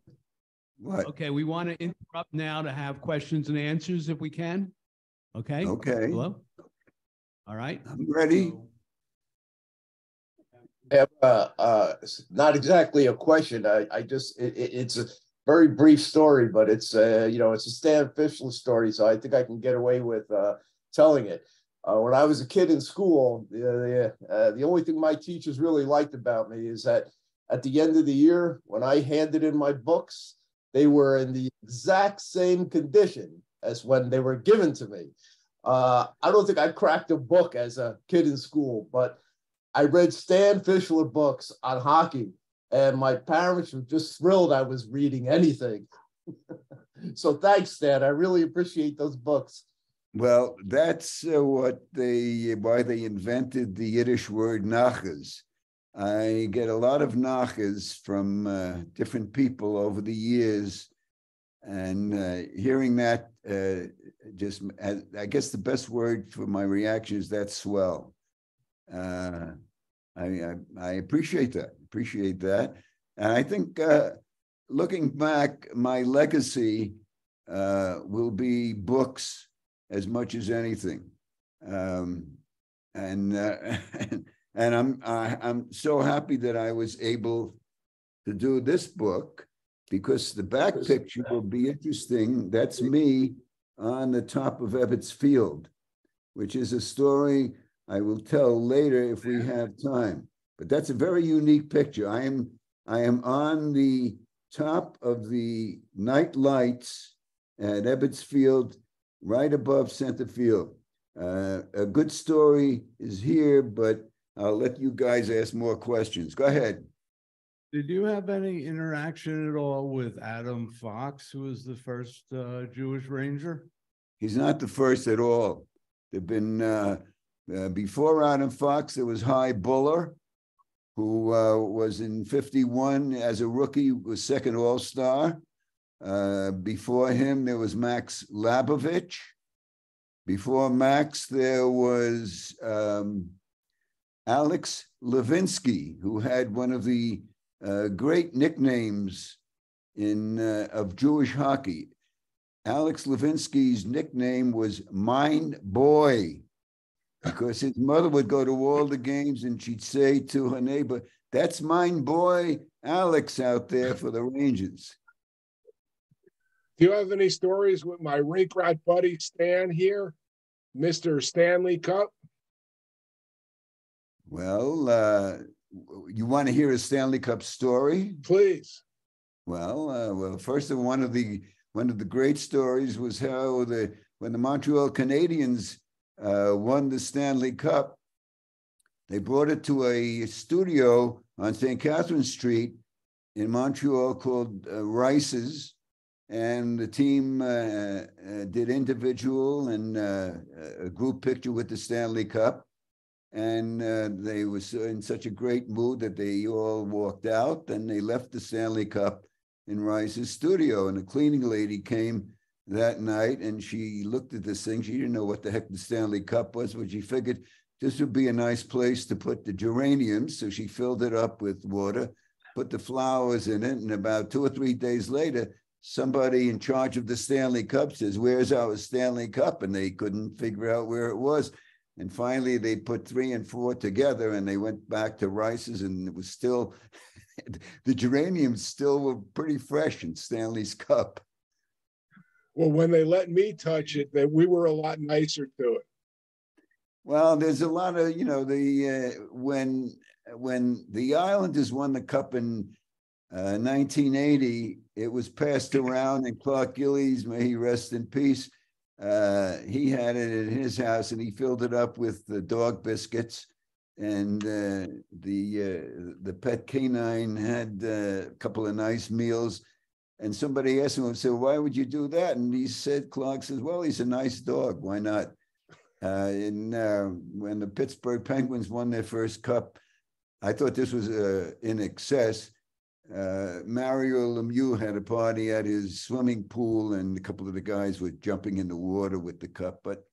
what? okay, we want to interrupt now to have questions and answers if we can. Okay? Okay, Hello? All right. I'm ready. have, uh, uh, not exactly a question. I, I just, it, it, it's a very brief story, but it's, uh, you know, it's a Stan Fischler story, so I think I can get away with, uh, telling it. Uh, when I was a kid in school, the, uh, the only thing my teachers really liked about me is that at the end of the year, when I handed in my books, they were in the exact same condition as when they were given to me. Uh, I don't think I cracked a book as a kid in school, but I read Stan Fischler books on hockey, and my parents were just thrilled I was reading anything. so thanks, Stan. I really appreciate those books. Well, that's uh, what they why they invented the Yiddish word nachas. I get a lot of nachas from uh, different people over the years, and uh, hearing that uh, just I guess the best word for my reaction is that's swell. Uh, I, I I appreciate that. Appreciate that, and I think uh, looking back, my legacy will be books as much as anything. Um, and uh, and I'm I, I'm so happy that I was able to do this book because the back picture will be interesting. That's me on the top of Ebbets Field, which is a story I will tell later if we have time. But that's a very unique picture. I am I am on the top of the night lights at Ebbets Field right above center field. Uh, a good story is here, but I'll let you guys ask more questions. Go ahead. Did you have any interaction at all with Adam Fox, who was the first uh, Jewish Ranger? He's not the first at all. There've been uh, uh, before Adam Fox, there was Hy Buller, who uh, was in 51 as a rookie, was second All Star. Uh, before him, there was Max Labovitch. Before Max, there was um, Alex Levinsky, who had one of the uh, great nicknames in uh, of Jewish hockey. Alex Levinsky's nickname was Mine Boy, because his mother would go to all the games and she'd say to her neighbor, "That's mine boy, Alex, out there for the Rangers." Do you have any stories with my rink rat buddy Stan here, Mr. Stanley Cup? Well, uh, you want to hear a Stanley Cup story? Please. Well, uh, well, first of one of the one of the great stories was how the when the Montreal Canadiens uh, won the Stanley Cup, they brought it to a studio on St. Catherine Street in Montreal called uh, Rice's, and the team uh, uh, did individual and uh, a group picture with the Stanley Cup. And uh, they was in such a great mood that they all walked out and they left the Stanley Cup in Rice's studio. And a cleaning lady came that night and she looked at this thing. She didn't know what the heck the Stanley Cup was, but she figured this would be a nice place to put the geraniums. So she filled it up with water, put the flowers in it. And about two or three days later, somebody in charge of the Stanley Cup says, Where's our Stanley Cup? And they couldn't figure out where it was. And finally, they put three and four together and they went back to Rice's, and it was still, the geraniums still were pretty fresh in Stanley's Cup. Well, when they let me touch it, that we were a lot nicer to it. Well, there's a lot of, you know, the uh, when when the Islanders won the cup in uh, 1980, it was passed around, and Clark Gillies, may he rest in peace, uh, he had it in his house, and he filled it up with the dog biscuits, and uh, the uh, the pet canine had uh, a couple of nice meals. And somebody asked him, "said Why would you do that?" And he said, "Clark says, well, he's a nice dog. Why not?" Uh, uh, when the Pittsburgh Penguins won their first cup, I thought this was uh, in excess. Uh, Mario Lemieux had a party at his swimming pool, and a couple of the guys were jumping in the water with the cup. But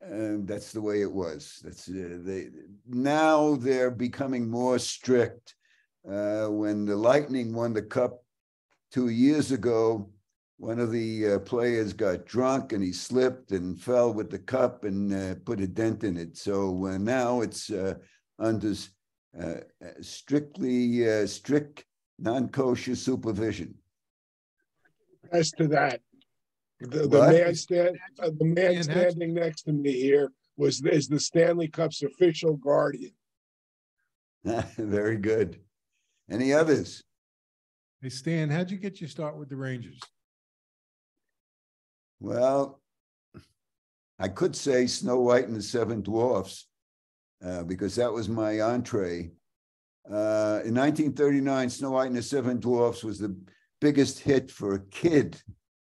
And that's the way it was. That's uh, they now they're becoming more strict. Uh, when the Lightning won the cup two years ago, one of the uh, players got drunk and he slipped and fell with the cup and uh, put a dent in it. So uh, now it's uh, under strictly strict non-kosher supervision. As to that, the, the man stand, uh, the man Yeah, standing next to me here was, is the Stanley Cup's official guardian. Very good. Any others? Hey Stan, how'd you get your start with the Rangers? Well, I could say Snow White and the Seven Dwarfs uh, because that was my entree. Uh, in 1939, Snow White and the Seven Dwarfs was the biggest hit for a kid,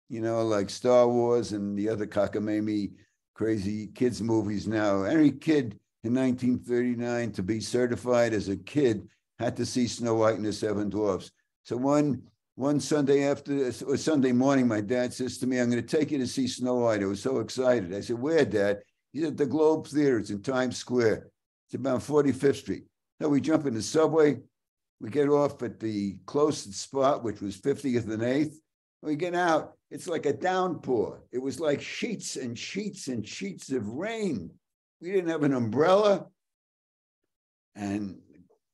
you know, like Star Wars and the other cockamamie crazy kids movies now. Every kid in 1939 to be certified as a kid had to see Snow White and the Seven Dwarfs. So one one Sunday after or Sunday morning, my dad says to me, I'm going to take you to see Snow White. I was so excited. I said, Where, Dad? He's at the Globe Theater. It's in Times Square. It's about 45th Street. So we jump in the subway. We get off at the closest spot, which was 50th and 8th. We get out. It's like a downpour. It was like sheets and sheets and sheets of rain. We didn't have an umbrella. And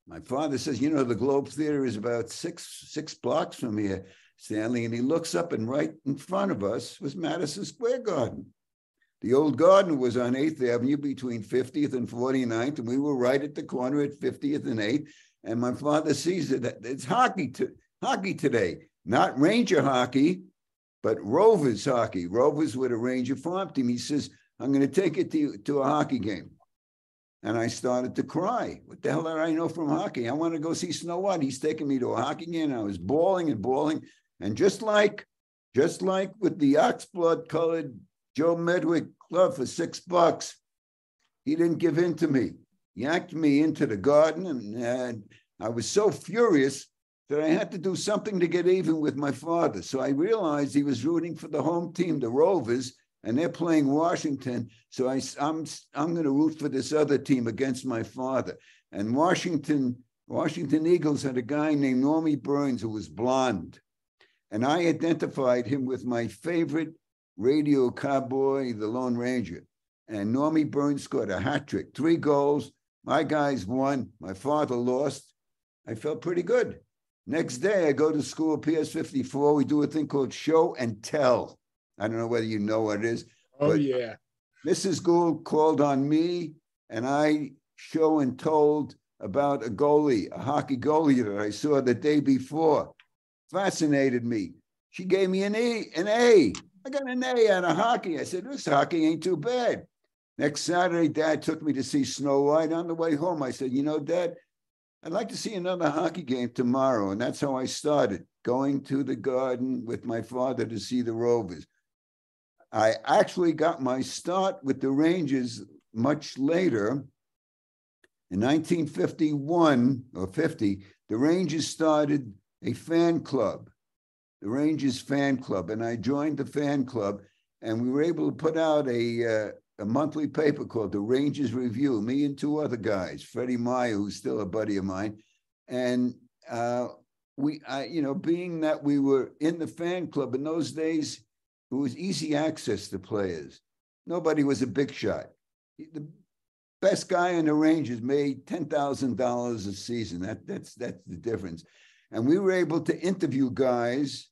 my father says, you know, the Globe Theater is about six six blocks from here, Stanley. And he looks up, and right in front of us was Madison Square Garden. The old garden was on 8th Avenue between 50th and 49th, and we were right at the corner at 50th and 8th. And my father sees it. It's hockey to hockey today, not Ranger hockey, but Rovers hockey. Rovers with a Ranger farm team. He says, I'm going to take it to, you, to a hockey game. And I started to cry. What the hell did I know from hockey? I want to go see Snow White. He's taking me to a hockey game. I was bawling and bawling. And just like, just like with the oxblood colored Joe Medwick glove for six bucks, he didn't give in to me. Yanked me into the garden, and, I was so furious that I had to do something to get even with my father. So I realized he was rooting for the home team, the Rovers, and they're playing Washington. So I, I'm, I'm going to root for this other team against my father. And Washington, Washington Eagles had a guy named Normie Burns who was blonde, and I identified him with my favorite radio cowboy, the Lone Ranger. And Normie Burns scored a hat trick, three goals. My guys won. My father lost. I felt pretty good. Next day, I go to school, PS 54. We do a thing called show and tell. I don't know whether you know what it is. Oh, yeah. Mrs. Gould called on me, and I show and told about a goalie, a hockey goalie that I saw the day before. Fascinated me. She gave me an E, an A. I got an A out of hockey. I said, this hockey ain't too bad. Next Saturday, Dad took me to see Snow White. On the way home, I said, you know, Dad, I'd like to see another hockey game tomorrow. And that's how I started going to the garden with my father to see the Rovers. I actually got my start with the Rangers much later. In 1951 or 50, the Rangers started a fan club, the Rangers fan club, and I joined the fan club, and we were able to put out a uh, a monthly paper called the Rangers Review. Me and two other guys, Freddie Meyer, who's still a buddy of mine, and uh, we, I, you know, being that we were in the fan club in those days, it was easy access to players. Nobody was a big shot. The best guy in the Rangers made ten thousand dollars a season. That that's that's the difference. And we were able to interview guys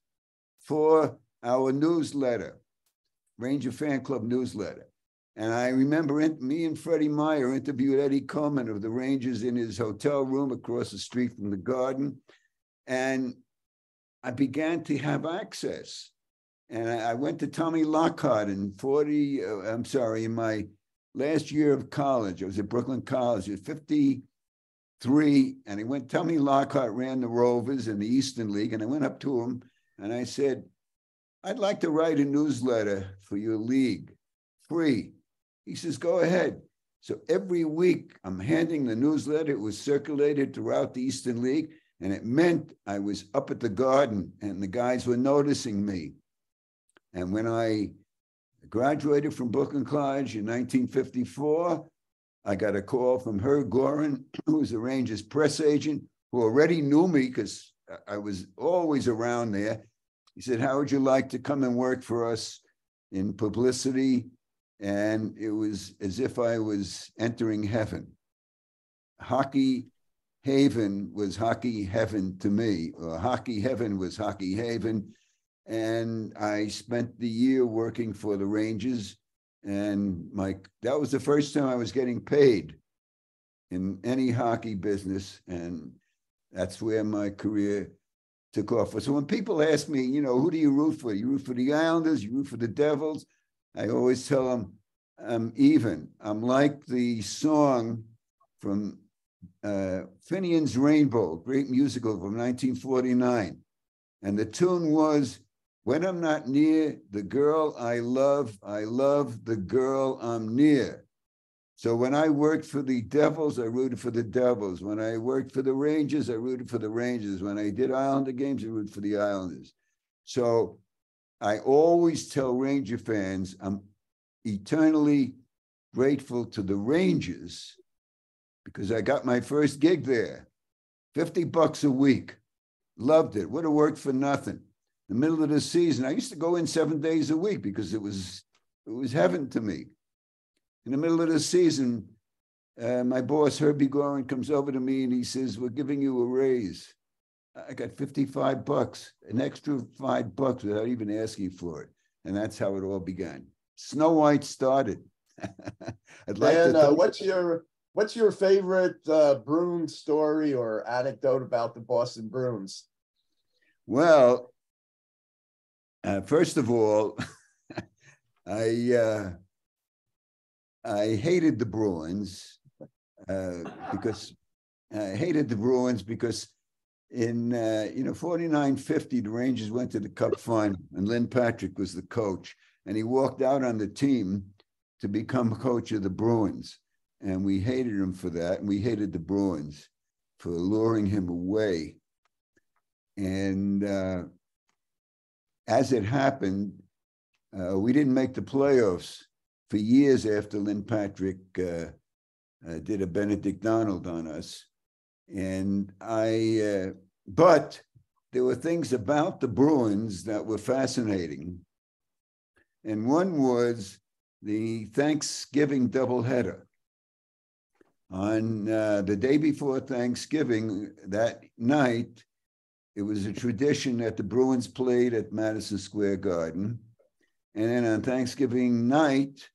for our newsletter, Ranger Fan Club newsletter. And I remember in, me and Freddie Meyer interviewed Eddie Kullman of the Rangers in his hotel room across the street from the garden. And I began to have access. And I, I went to Tommy Lockhart in 40, uh, I'm sorry, in my last year of college. I was at Brooklyn College at 53. And he went, Tommy Lockhart ran the Rovers in the Eastern League. And I went up to him and I said, I'd like to write a newsletter for your league, free. He says, go ahead. So every week I'm handing the newsletter. It was circulated throughout the Eastern League, and it meant I was up at the garden and the guys were noticing me. And when I graduated from Brooklyn College in 1954. I got a call from her, Goren, who was the Rangers press agent, who already knew me because I was always around there. He said, How would you like to come and work for us in publicity? And it was as if I was entering heaven. Hockey Haven was hockey heaven to me, or hockey heaven was hockey haven. And I spent the year working for the Rangers. And my that was the first time I was getting paid in any hockey business. And that's where my career took off. So when people ask me, you know, who do you root for? You root for the Islanders, you root for the Devils. I always tell them I'm even. I'm like the song from uh, Finian's Rainbow, great musical from 1949. And the tune was, When I'm not near the girl I love, I love the girl I'm near. So when I worked for the Devils, I rooted for the Devils. When I worked for the Rangers, I rooted for the Rangers. When I did Islander games, I rooted for the Islanders. So I always tell Ranger fans I'm eternally grateful to the Rangers because I got my first gig there. 50 bucks a week. Loved it. Would have worked for nothing. The middle of the season, I used to go in seven days a week because it was it was heaven to me. In the middle of the season, uh, my boss Herbie Goren comes over to me and he says, "We're giving you a raise." I got 55 bucks, an extra five bucks without even asking for it, and that's how it all began. Snow White started. I'd like and uh, what's your what's your favorite uh, Bruins story or anecdote about the Boston Bruins? Well, uh, first of all, I uh, I hated the Bruins uh, because I hated the Bruins because in uh, you know 49-50 the Rangers went to the Cup final and Lynn Patrick was the coach and he walked out on the team to become coach of the Bruins. And we hated him for that. And we hated the Bruins for luring him away. And uh, as it happened uh, we didn't make the playoffs for years after Lynn Patrick uh, uh, did a Benedict Donald on us. And I, uh, but there were things about the Bruins that were fascinating. And one was the Thanksgiving doubleheader. On uh, the day before Thanksgiving, that night, it was a tradition that the Bruins played at Madison Square Garden. And then on Thanksgiving night,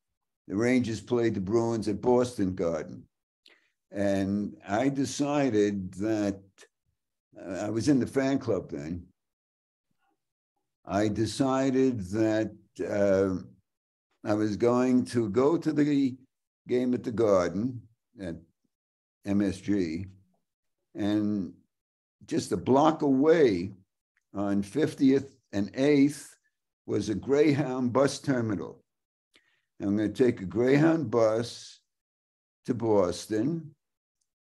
the Rangers played the Bruins at Boston Garden. And I decided that uh, I was in the fan club then. I decided that uh, I was going to go to the game at the Garden at MSG, and just a block away on 50th and 8th was a Greyhound bus terminal. I'm going to take a Greyhound bus to Boston.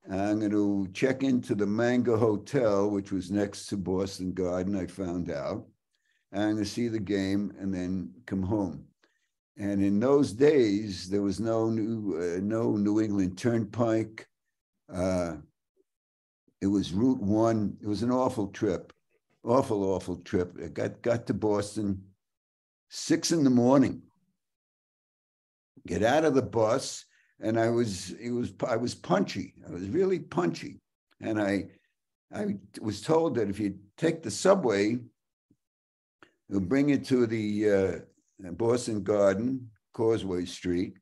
I'm going to check into the Manger Hotel, which was next to Boston Garden, I found out. And I'm going to see the game and then come home. And in those days, there was no new, uh, no New England Turnpike. Uh, it was Route One. It was an awful trip, awful, awful trip. I got got to Boston six in the morning get out of the bus and i was it was i was punchy i was really punchy and i i was told that if you take the subway it'll bring you to the uh, boston garden causeway street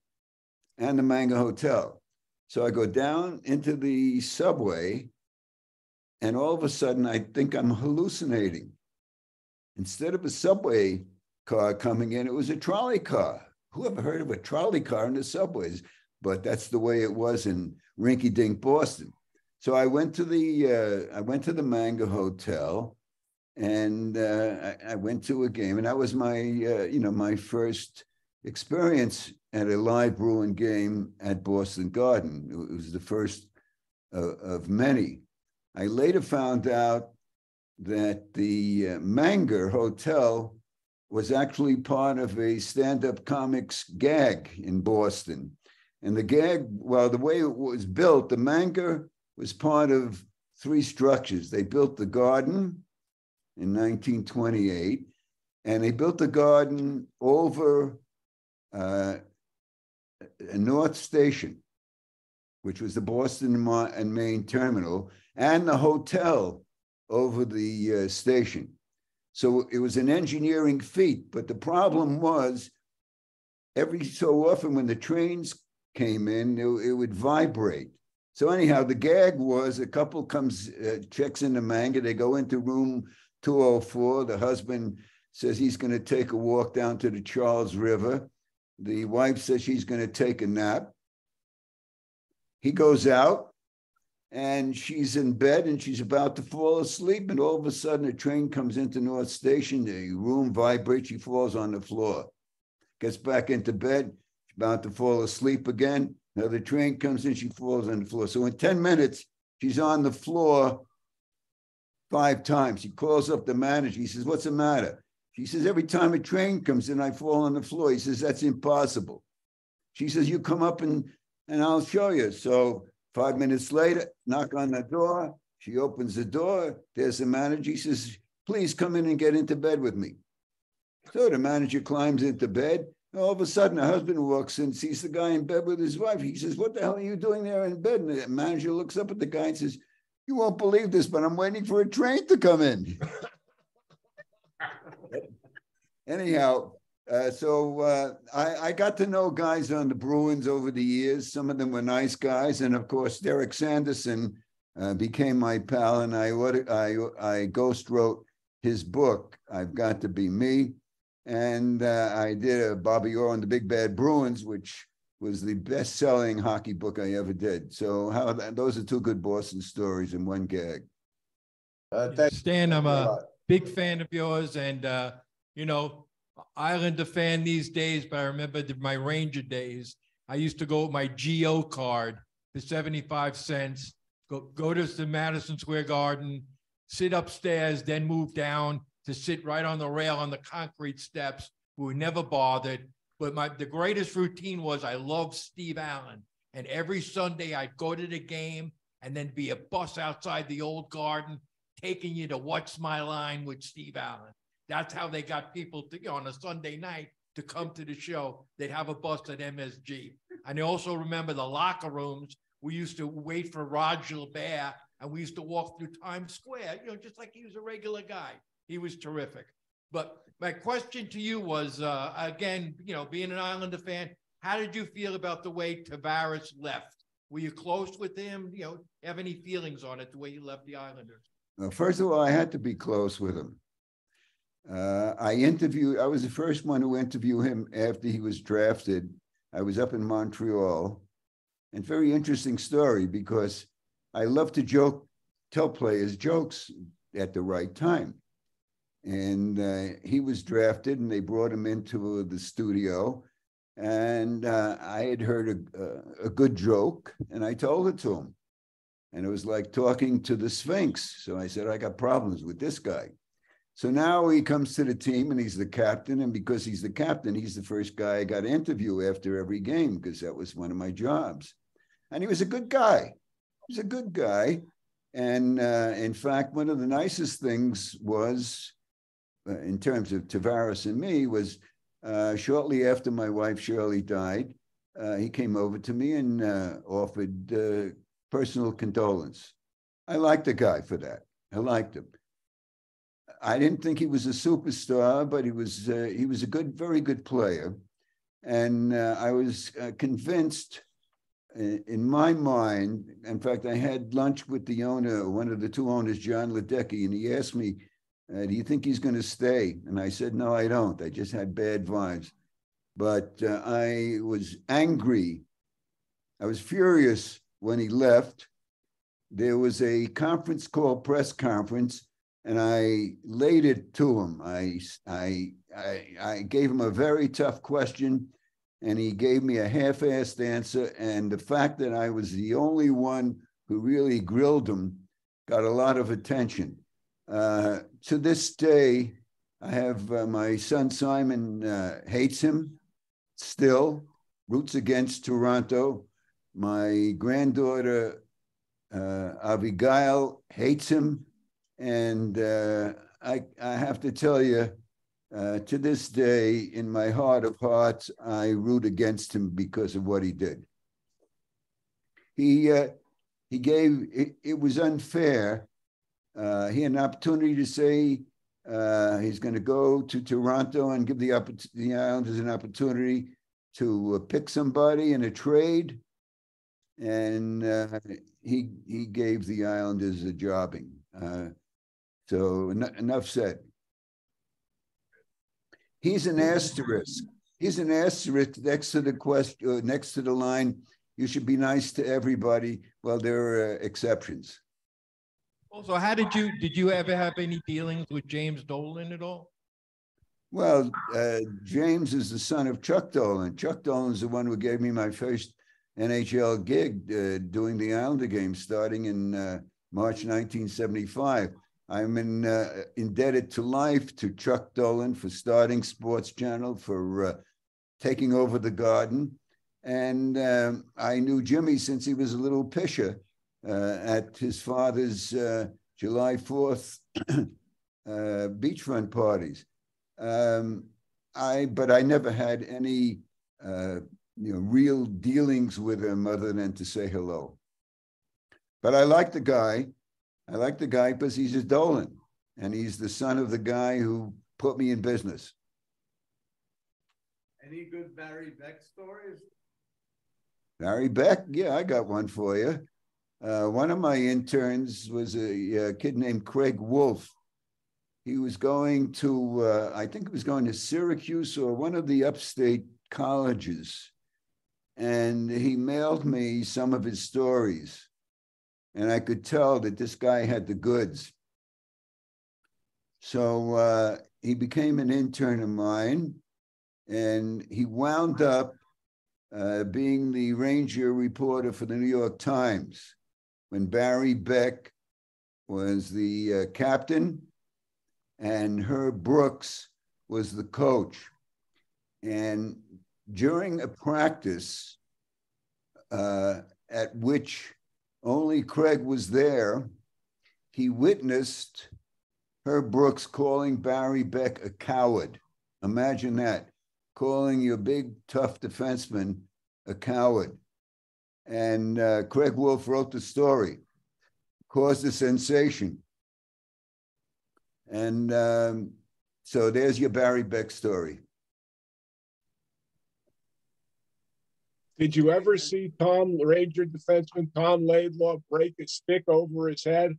and the manger hotel so i go down into the subway and all of a sudden i think i'm hallucinating instead of a subway car coming in it was a trolley car who ever heard of a trolley car in the subways? But that's the way it was in rinky dink Boston. So I went to the uh, I went to the Manger Hotel, and uh, I, I, went to a game, and that was my uh, you know my first experience at a live Bruin game at Boston Garden. It was the first uh, of many. I later found out that the uh, Manger Hotel was actually part of a stand-up comics gag in Boston. And the gag, well, the way it was built, the Manger was part of three structures. They built the garden in 1928, and they built the garden over uh, a North Station, which was the Boston and Maine terminal, and the hotel over the uh, station. So it was an engineering feat, but the problem was every so often when the trains came in, it, it would vibrate. So anyhow, the gag was a couple comes, uh, checks in the manger, they go into room 204. The husband says he's going to take a walk down to the Charles River. The wife says she's going to take a nap. He goes out and she's in bed and she's about to fall asleep. And all of a sudden, a train comes into North Station. The room vibrates. She falls on the floor, gets back into bed. She's about to fall asleep again. Now the train comes in. She falls on the floor. So in 10 minutes, she's on the floor five times. He calls up the manager. He says, What's the matter? She says, Every time a train comes in, I fall on the floor. He says, That's impossible. She says, You come up and, and I'll show you. So Five minutes later, knock on the door. She opens the door. There's the manager. He says, Please come in and get into bed with me. So the manager climbs into bed. All of a sudden, the husband walks in, sees the guy in bed with his wife. He says, What the hell are you doing there in bed? And the manager looks up at the guy and says, You won't believe this, but I'm waiting for a train to come in. Anyhow, uh, so uh, I, I, got to know guys on the Bruins over the years. Some of them were nice guys, and of course, Derek Sanderson uh, became my pal, and I I I ghost wrote his book. I've got to be me, and uh, I did a Bobby Orr and the Big Bad Bruins, which was the best-selling hockey book I ever did. So how those are two good Boston stories in one gag. Uh, Stan, I'm a big fan of yours, and uh, you know Islander fan these days, but I remember my Ranger days. I used to go with my GO card for 75 cents, go, go to the Madison Square Garden, sit upstairs, then move down to sit right on the rail on the concrete steps. We were never bothered. But my the greatest routine was I loved Steve Allen. And every Sunday I'd go to the game and then be a bus outside the old garden taking you to What's My Line with Steve Allen. That's how they got people to, on a Sunday night to come to the show. They'd have a bus at MSG. And I also remember the locker rooms. We used to wait for Rod Gilbert and we used to walk through Times Square, you know, just like he was a regular guy. He was terrific. But my question to you was uh, again, you know, being an Islander fan, how did you feel about the way Tavares left? Were you close with him? You know, have any feelings on it the way he left the Islanders? Well, first of all, I had to be close with him. Uh, I interviewed, I was the first one to interview him after he was drafted. I was up in Montreal. And very interesting story because I love to joke, tell players jokes at the right time. And uh, he was drafted and they brought him into the studio. And uh, I had heard a, a good joke and I told it to him. And it was like talking to the Sphinx. So I said, I got problems with this guy. So now he comes to the team and he's the captain. And because he's the captain, he's the first guy I got to interview after every game because that was one of my jobs. And he was a good guy. He was a good guy. And uh, in fact, one of the nicest things was, uh, in terms of Tavares and me, was uh, shortly after my wife Shirley died, uh, he came over to me and uh, offered uh, personal condolence. I liked the guy for that. I liked him. I didn't think he was a superstar, but he was uh, he was a good, very good player, and uh, I was uh, convinced uh, in my mind. In fact, I had lunch with the owner, one of the two owners, Jon Ledecky, and he asked me, uh, "Do you think he's going to stay?" And I said, "No, I don't. I just had bad vibes." But uh, I was angry. I was furious when he left. There was a conference call, press conference and I laid it to him. I, I, I, I gave him a very tough question, and he gave me a half-assed answer. And the fact that I was the only one who really grilled him got a lot of attention. Uh, to this day, I have uh, my son Simon uh, hates him still, roots against Toronto. My granddaughter uh, Abigail hates him, and uh, I I have to tell you, uh, to this day, in my heart of hearts, I root against him because of what he did. He uh, he gave it, it was unfair. Uh, he had an opportunity to say uh, he's going to go to Toronto and give the, the Islanders an opportunity to uh, pick somebody in a trade, and uh, he he gave the Islanders a jobbing. So en- enough said. He's an asterisk. He's an asterisk next to the question, uh, next to the line. You should be nice to everybody. Well, there are uh, exceptions. Also, how did you did you ever have any dealings with James Dolan at all? Well, uh, James is the son of Chuck Dolan. Chuck Dolan is the one who gave me my first NHL gig uh, doing the Islander game starting in uh, March 1975. I'm in, uh, indebted to life to Chuck Dolan for starting Sports Channel, for uh, taking over the garden. And um, I knew Jimmy since he was a little pisher uh, at his father's uh, July 4th beachfront parties. Um, I but I never had any uh, you know real dealings with him other than to say hello. But I like the guy. I like the guy because he's a Dolan, and he's the son of the guy who put me in business. Any good Barry Beck stories? Barry Beck, yeah, I got one for you. Uh, one of my interns was a, a kid named Craig Wolff he was going to, uh, I think he was going to Syracuse or one of the upstate colleges. And he mailed me some of his stories. And I could tell that this guy had the goods. So uh, he became an intern of mine. And he wound up uh, being the Ranger reporter for the New York Times when Barry Beck was the uh, captain and Herb Brooks was the coach. And during a practice uh, at which only Craig was there, he witnessed Herb Brooks calling Barry Beck a coward. Imagine that, calling your big, tough defenseman a coward. And uh, Craig Wolff wrote the story, caused a sensation. And um, so there's your Barry Beck story. Did you ever see Tom Ranger defenseman Tom Laidlaw break a stick over his head?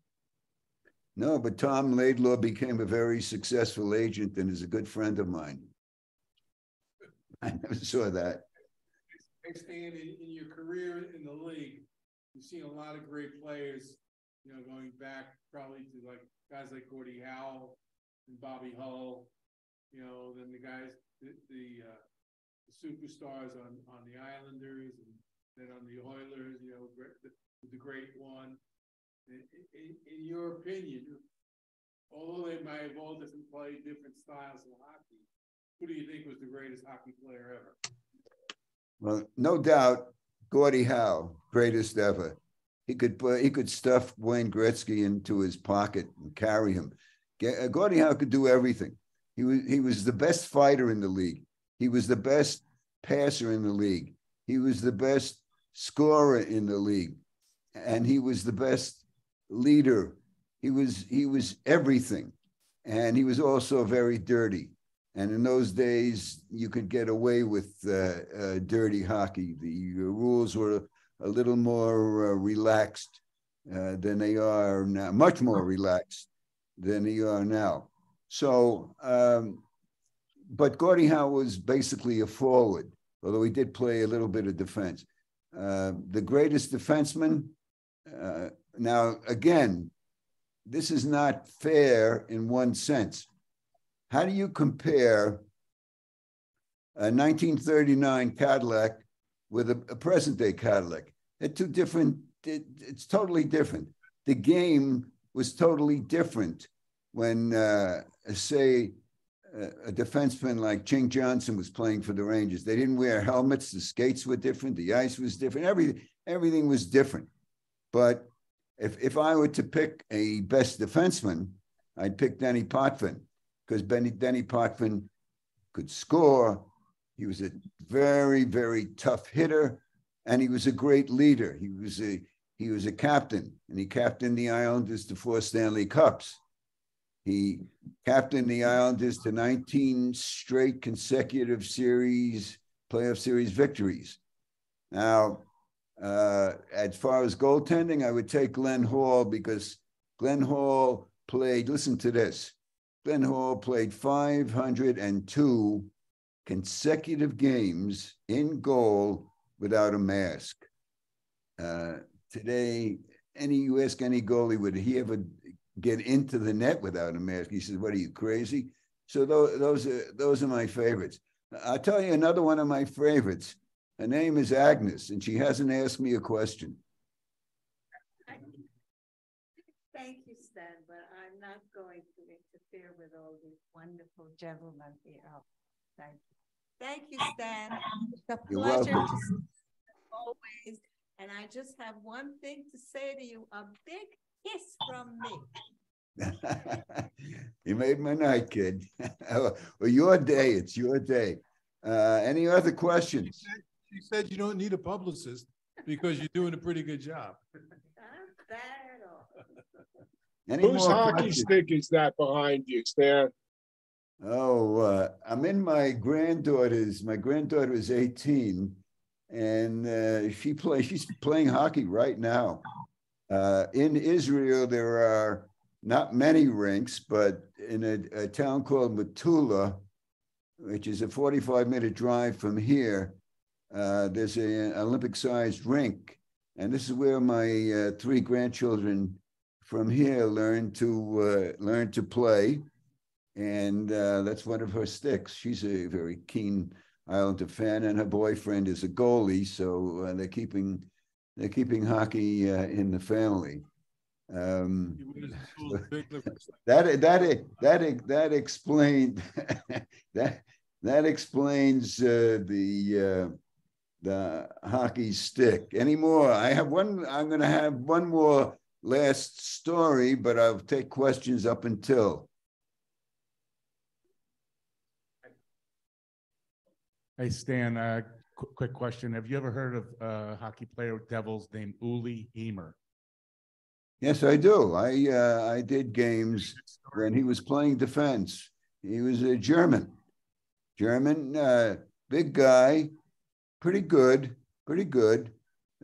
No, but Tom Laidlaw became a very successful agent and is a good friend of mine. I never saw that. Stan, in, in your career in the league, you've seen a lot of great players, you know, going back probably to like guys like Gordie Howe and Bobby Hull, you know, then the guys, the the, uh, the superstars on on the Islanders and then on the Oilers, you know, the, the great one. In, in, in, your opinion, although they might have all different played different styles of hockey, who do you think was the greatest hockey player ever? Well, no doubt, Gordie Howe, greatest ever. He could put, he could stuff Wayne Gretzky into his pocket and carry him. Gordie Howe could do everything. He was he was the best fighter in the league. He was the best passer in the league. He was the best scorer in the league, and he was the best leader. He was he was everything, and he was also very dirty. And in those days, you could get away with uh, uh, dirty hockey. The rules were a little more uh, relaxed uh, than they are now, much more relaxed than they are now. So, um, but Gordie Howe was basically a forward, although he did play a little bit of defense. Uh, the greatest defenseman. Uh, now, again, this is not fair in one sense. How do you compare a 1939 Cadillac with a, a present day Cadillac. They're two different, it, it's totally different. The game was totally different when, uh, say, a defenseman like Ching Johnson was playing for the Rangers. They didn't wear helmets. The skates were different. The ice was different. Everything, everything was different. But if if I were to pick a best defenseman, I'd pick Denny Potvin because Benny Denny Potvin could score. He was a very very tough hitter, and he was a great leader. He was a he was a captain, and he captained the Islanders to four Stanley Cups. He captained the Islanders to 19 straight consecutive series, playoff series victories. Now, uh, as far as goaltending, I would take Glenn Hall because Glenn Hall played, listen to this Glenn Hall played 502 consecutive games in goal without a mask. Uh, today, any you ask any goalie, would he ever get into the net without a mask? He says, "What are you crazy?" So those, those are those are my favorites. I'll tell you another one of my favorites. Her name is Agnes, and she hasn't asked me a question. Thank you, Stan, but I'm not going to interfere with all these wonderful gentlemen here. Oh, thank you. Thank you, Stan. It's a You're pleasure welcome. to always. And I just have one thing to say to you, a big kiss from me. you made my night, kid. well, your day. It's your day. Uh, any other questions? She said you don't need a publicist because you're doing a pretty good job. Not bad at all. Any Whose hockey questions? stick is that behind you, Stan? Oh, uh, I'm in my granddaughter's. My granddaughter is 18, and uh, she play. She's playing hockey right now. Uh, in Israel, there are not many rinks, but in a, a town called Metula, which is a 45 minute drive from here, uh, there's an Olympic-sized rink, and this is where my uh, three grandchildren from here learn to uh, learn to play and uh, that's one of her sticks. She's a very keen Islander fan, and her boyfriend is a goalie, so they're keeping they're keeping hockey uh, in the family. Um, He wears the school's big livery. that that that that explained that that explains uh, the uh, the hockey stick. Any more? I have one. I'm going to have one more last story, but I'll take questions up until. Hey, Stan, uh, qu- quick question. Have you ever heard of a hockey player Devils named Uli Hiemer? Yes, I do. I uh, I did games when he was playing defense. He was a German, German, uh, big guy, pretty good, pretty good.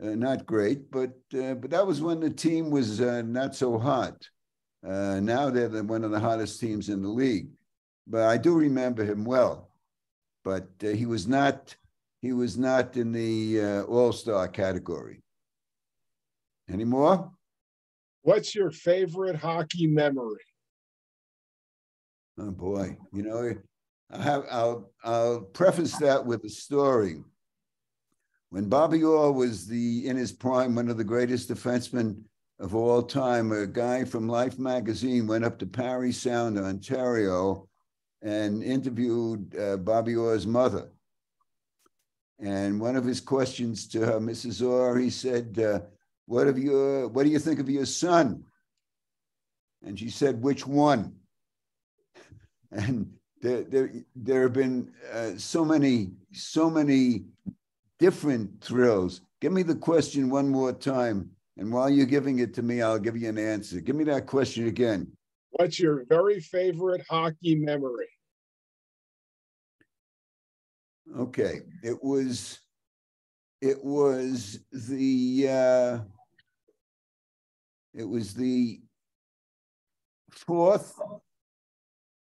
Uh, not great, but uh, but that was when the team was uh, not so hot. Uh, now they're the, one of the hottest teams in the league. But I do remember him well. But uh, he was not he was not in the uh, All Star category. Any more? What's your favorite hockey memory? Oh boy, you know, I have I'll I'll preface that with a story. When Bobby Orr was the in his prime, one of the greatest defensemen of all time, a guy from Life magazine went up to Parry Sound, Ontario, and interviewed uh, Bobby Orr's mother. And one of his questions to Mrs. Orr, he said, uh, "What your What do you think of your son?" And she said, "Which one?" and there, there, there have been uh, so many, so many different thrills. Give me the question one more time, and while you're giving it to me, I'll give you an answer. Give me that question again. What's your very favorite hockey memory? Okay, it was, it was the, uh, it was the fourth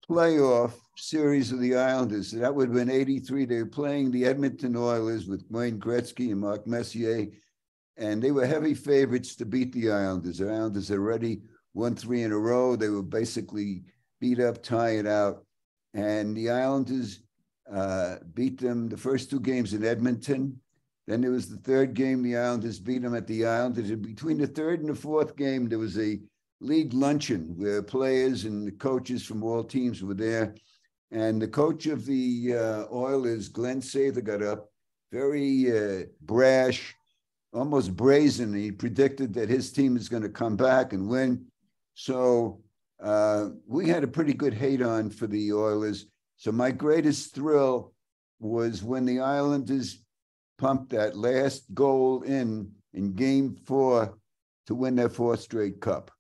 playoff series of the Islanders. That would have been 83. They were playing the Edmonton Oilers with Wayne Gretzky and Mark Messier, and they were heavy favorites to beat the Islanders. The Islanders already won three in a row. They were basically beat up, tired out. And the Islanders uh, beat them the first two games in Edmonton. Then there was the third game. The Islanders beat them at the Islanders. And between the third and the fourth game, there was a league luncheon where players and the coaches from all teams were there. And the coach of the uh, Oilers, Glen Sather, got up very uh, brash, almost brazen. He predicted that his team is going to come back and win. So uh, we had a pretty good hate on for the Oilers. So my greatest thrill was when the Islanders pumped that last goal in in Game Four to win their fourth straight cup.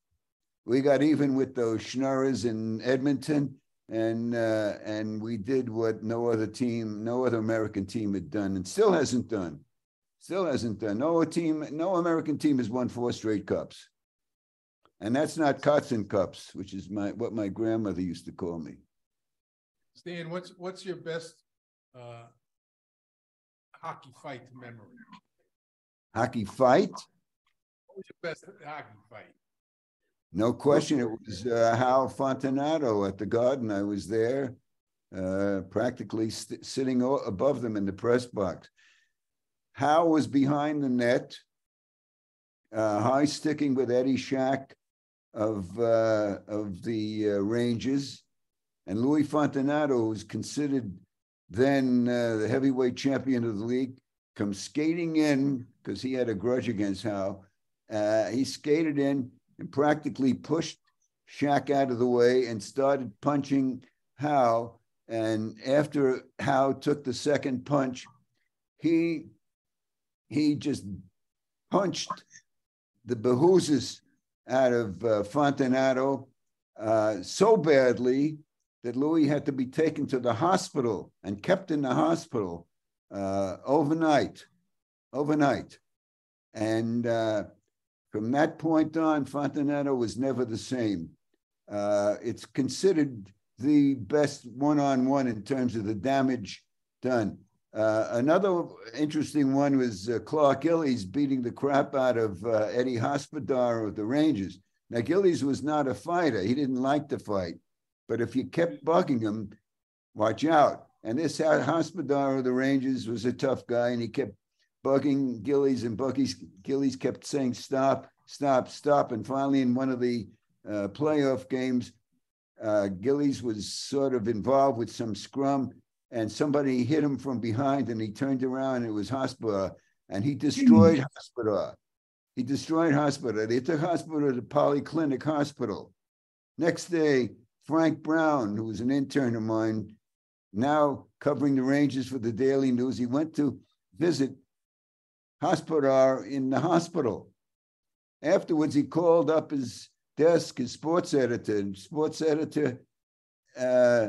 We got even with those Schnorrers in Edmonton, and uh, and we did what no other team, no other American team had done, and still hasn't done. Still hasn't done. No team, no American team has won four straight cups, and that's not Kotzen cups, which is my what my grandmother used to call me. Stan, what's what's your best uh, hockey fight memory? Hockey fight? What was your best hockey fight? No question. It was uh, Howe Fontinato at the Garden. I was there, uh, practically st- sitting o- above them in the press box. Howe was behind the net, uh, high sticking with Eddie Shack of uh, of the uh, Rangers, and Louis Fontinato, who's considered then uh, the heavyweight champion of the league, comes skating in because he had a grudge against Howe. he skated in and practically pushed Shack out of the way and started punching Howe. And after Howe took the second punch, he he just punched the behoozes out of uh, uh, so badly that Louis had to be taken to the hospital and kept in the hospital uh, overnight, overnight. And uh, from that point on, Fontinato was never the same. Uh, it's considered the best one-on-one in terms of the damage done. Uh, another interesting one was uh, Clark Gillies beating the crap out of uh, Eddie Hospodar of the Rangers. Now, Gillies was not a fighter. He didn't like to fight. But if you kept bugging him, watch out. And this Hospodar of the Rangers was a tough guy, and he kept bugging Gillies, and Bucky's Gillies kept saying, stop, stop, stop. And finally, in one of the uh, playoff games, uh, Gillies was sort of involved with some scrum, and somebody hit him from behind, and he turned around, and it was Hospodar, and he destroyed mm. Hospodar. He destroyed Hospodar. They took Hospodar to Polyclinic Hospital. Next day, Frank Brown, who was an intern of mine, now covering the Rangers for the Daily News, he went to visit Hospodar in the hospital. Afterwards, he called up his desk, his sports editor, and sports editor uh,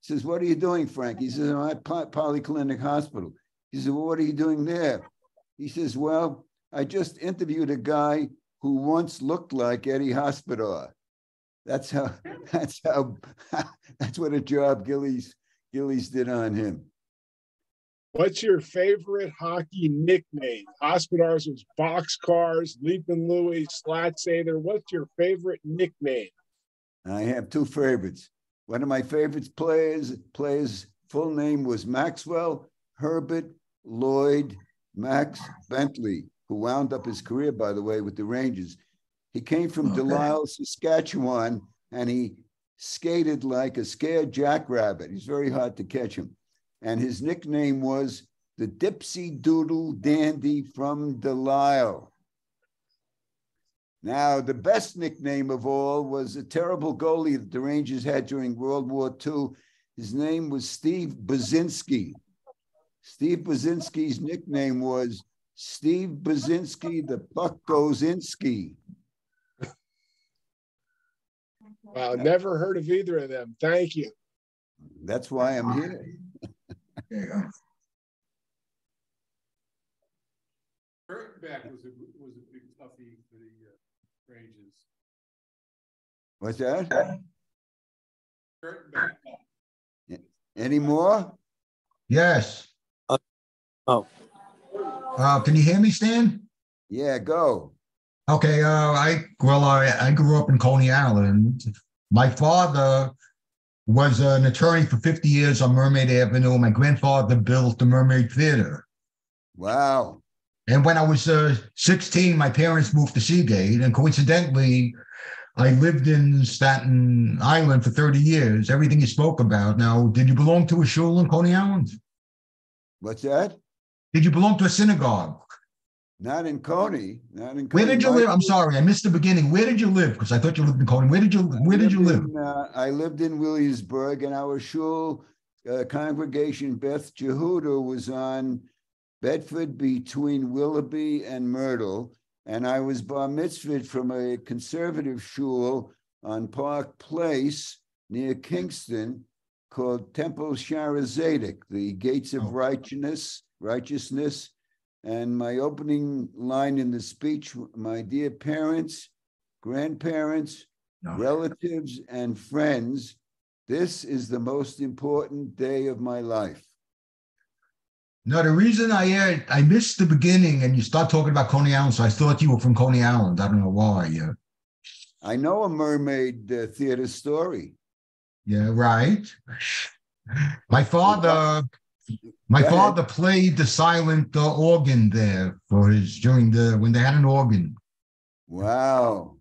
says, What are you doing, Frank? He says, I'm at Polyclinic Hospital. He says, Well, what are you doing there? He says, Well, I just interviewed a guy who once looked like Eddie Hospodar. That's how, that's how, that's what a job Gillies, Gillies did on him. What's your favorite hockey nickname? Hospodars was Boxcars, Leaping Louie, Slat Sather. What's your favorite nickname? I have two favorites. One of my favorites players, players full name was Maxwell Herbert Lloyd Max Bentley, who wound up his career, by the way, with the Rangers. He came from okay. Delisle, Saskatchewan, and he skated like a scared jackrabbit. He's very hard to catch him and his nickname was the Dipsy Doodle Dandy from Delisle. Now, the best nickname of all was a terrible goalie that the Rangers had during World War II. His name was Steve Buzinski. Steve Buzinski's nickname was Steve Buzinski, the puck goes Wow, never heard of either of them. Thank you. That's why I'm here. There you go. Kurtenbach was a was a big toughie for the uh, Rangers. What's that? Kurtenbach. Any more? Yes. Uh, oh. Uh, can you hear me, Stan? Yeah, go. Okay. Uh, I well, I, I grew up in Coney Island. My father was an attorney for 50 years on Mermaid Avenue. My grandfather built the Mermaid Theater. Wow. And when I was uh, 16, my parents moved to Seagate. And coincidentally, I lived in Staten Island for 30 years. Everything you spoke about. Now, did you belong to a shul in Coney Island? What's that? Did you belong to a synagogue? Not in Coney, not in. Coney. Where did you live? I'm sorry, I missed the beginning. Where did you live? Because I thought you lived in Coney. Where did you Where did you live? in, uh, I lived in Williamsburg and our shul uh, congregation Beth Jehuda was on Bedford between Willoughby and Myrtle. And I was bar mitzvahed from a conservative shul on Park Place near Kingston called Temple Sharazadek, the gates of righteousness, righteousness. And my opening line in the speech, my dear parents, grandparents, relatives, and friends, this is the most important day of my life. No, the reason I uh, I missed the beginning and you start talking about Coney Island, so I thought you were from Coney Island. I don't know why. Yeah, I know a mermaid uh, theater story. yeah, right. My father, my Go ahead. father played the silent uh, organ there for his during the when they had an organ. Wow.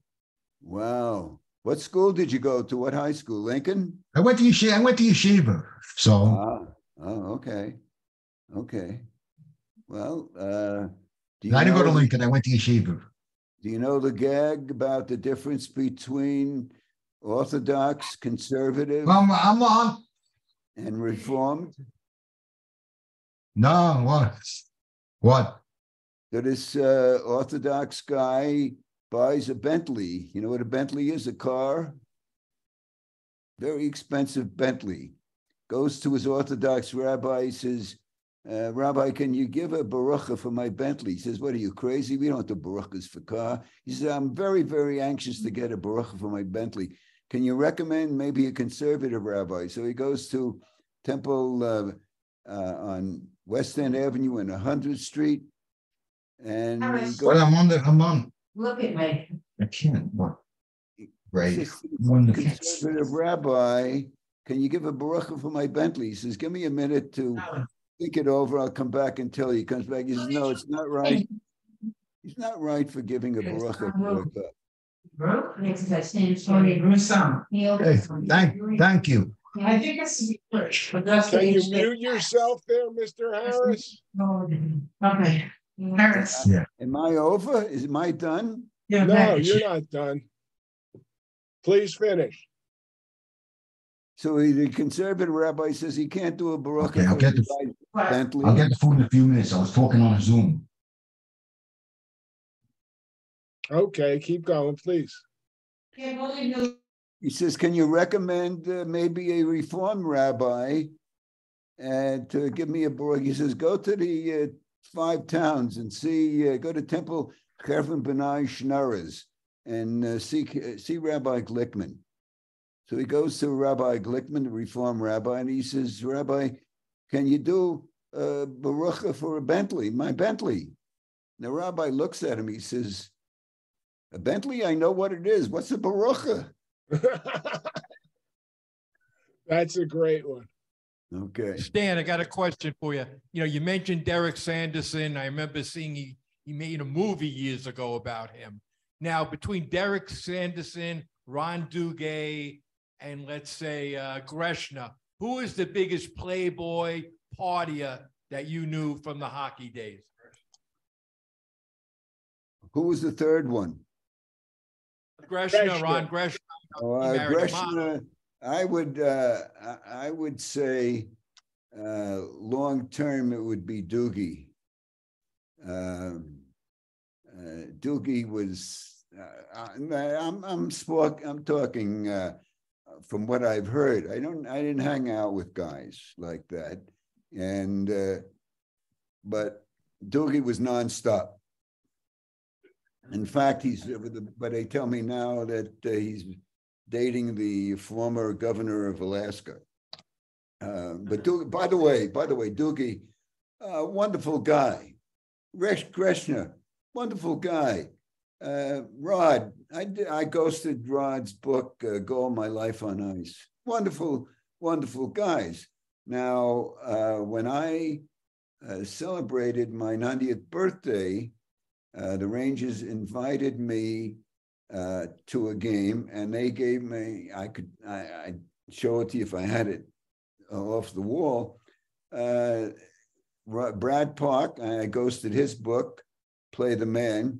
Wow. What school did you go to? What high school? Lincoln? I went to yeshiva. I went to yeshiva. So Ah, oh, okay. Okay. Well, uh, do you I didn't go to Lincoln. I went to yeshiva. Do you know the gag about the difference between Orthodox, conservative, I'm, I'm on. and Reformed? No, what? What? that this uh, Orthodox guy buys a Bentley. You know what a Bentley is? A car. Very expensive Bentley. Goes to his Orthodox rabbi, says, uh, Rabbi, can you give a barucha for my Bentley? He says, What are you crazy? We don't do baruchas for car. He says, I'm very, very anxious to get a barucha for my Bentley. Can you recommend maybe a conservative rabbi? So he goes to Temple uh, uh, on West End Avenue and 100th Street. And he Harris. Well, I'm on the. I'm on. Look at me. I can't. What? Right. says, Wonderful. conservative rabbi, can you give a barucha for my Bentley? He says, give me a minute to oh. think it over. I'll come back and tell you. He comes back. He says, no, it's not right. He's not right for giving a barucha. for a. Broke, next I stand sorry. Neil. Hey, thank, thank you. I think that's. But Can you mute yourself there, Mr. Harris? Okay. Harris. Yeah. Am I over? Is am I done? No, you're not done. Please finish. So he- the conservative rabbi says he can't do a barucha. Okay, I'll get the- guy's Bentley. I'll get the food in a few minutes. I was talking on Zoom. Okay, keep going, please. He says, can you recommend uh, maybe a reform rabbi and to give me a baruch? He says, go to the uh, five towns and see, uh, go to Temple Chevron Benai Schneerez and uh, see, see Rabbi Glickman. So he goes to Rabbi Glickman, the reform rabbi, and he says, Rabbi, can you do a baruch for a Bentley, my Bentley? The rabbi looks at him, he says, a Bentley, I know what it is. What's a baruch? That's a great one. Okay. Stan, I got a question for you. You know, you mentioned Derek Sanderson. I remember seeing he, he made a movie years ago about him. Now, between Derek Sanderson, Ron Duguay, and let's say uh, Greschner, who is the biggest playboy partier that you knew from the hockey days? Who was the third one? Greschner, Ron Greschner. He married a model. Greschner, I would, uh, I, I would say, uh, long term, it would be Doogie. Um, uh, Doogie was, uh, I- I'm, I'm spoke, I'm talking, uh, from what I've heard. I don't, I didn't hang out with guys like that. And, uh, but Doogie was nonstop. In fact, he's, but they tell me now that uh, he's dating the former governor of Alaska. Uh, but Doogie, by the way, by the way, Doogie, uh, wonderful guy. Resh Greschner, wonderful guy. Uh, Rod, I, I ghosted Rod's book, uh, Goal My Life on Ice. Wonderful, wonderful guys. Now, uh, when I uh, celebrated my 90th birthday, uh, the Rangers invited me uh, to a game, and they gave me. I could I, I show it to you if I had it uh, off the wall. Uh, Brad Park, I ghosted his book, Play the Man,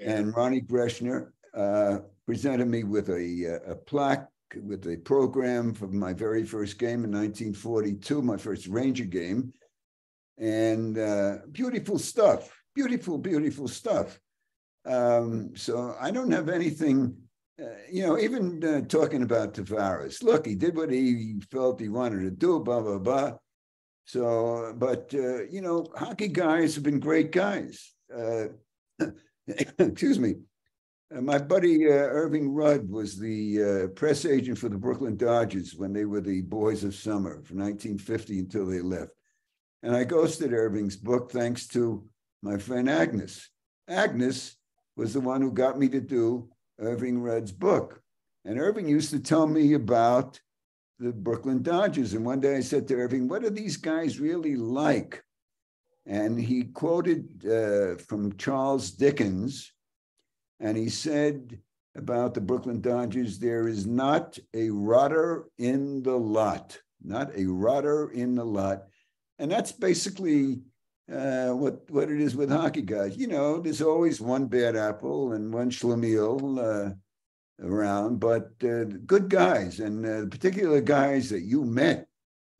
and Ronnie Greschner uh, presented me with a, uh, a plaque with a program for my very first game in 1942, my first Ranger game, and uh, beautiful stuff, beautiful, beautiful stuff. Um, so I don't have anything, uh, you know, even uh, talking about Tavares. Look, he did what he felt he wanted to do, blah, blah, blah. So, but, uh, you know, hockey guys have been great guys. Uh, excuse me. Uh, my buddy uh, Irving Rudd was the press agent for the Brooklyn Dodgers when they were the Boys of Summer from 1950 until they left. And I ghosted Irving's book thanks to my friend Agnes. Agnes was the one who got me to do Irving Rudd's book. And Irving used to tell me about the Brooklyn Dodgers. And one day I said to Irving, What are these guys really like? And he quoted uh, from Charles Dickens and he said about the Brooklyn Dodgers, there is not a rotter in the lot, not a rotter in the lot. And that's basically uh, what, what it is with hockey guys. You know, there's always one bad apple and one schlemiel uh, around, but uh, good guys and uh, particular guys that you met,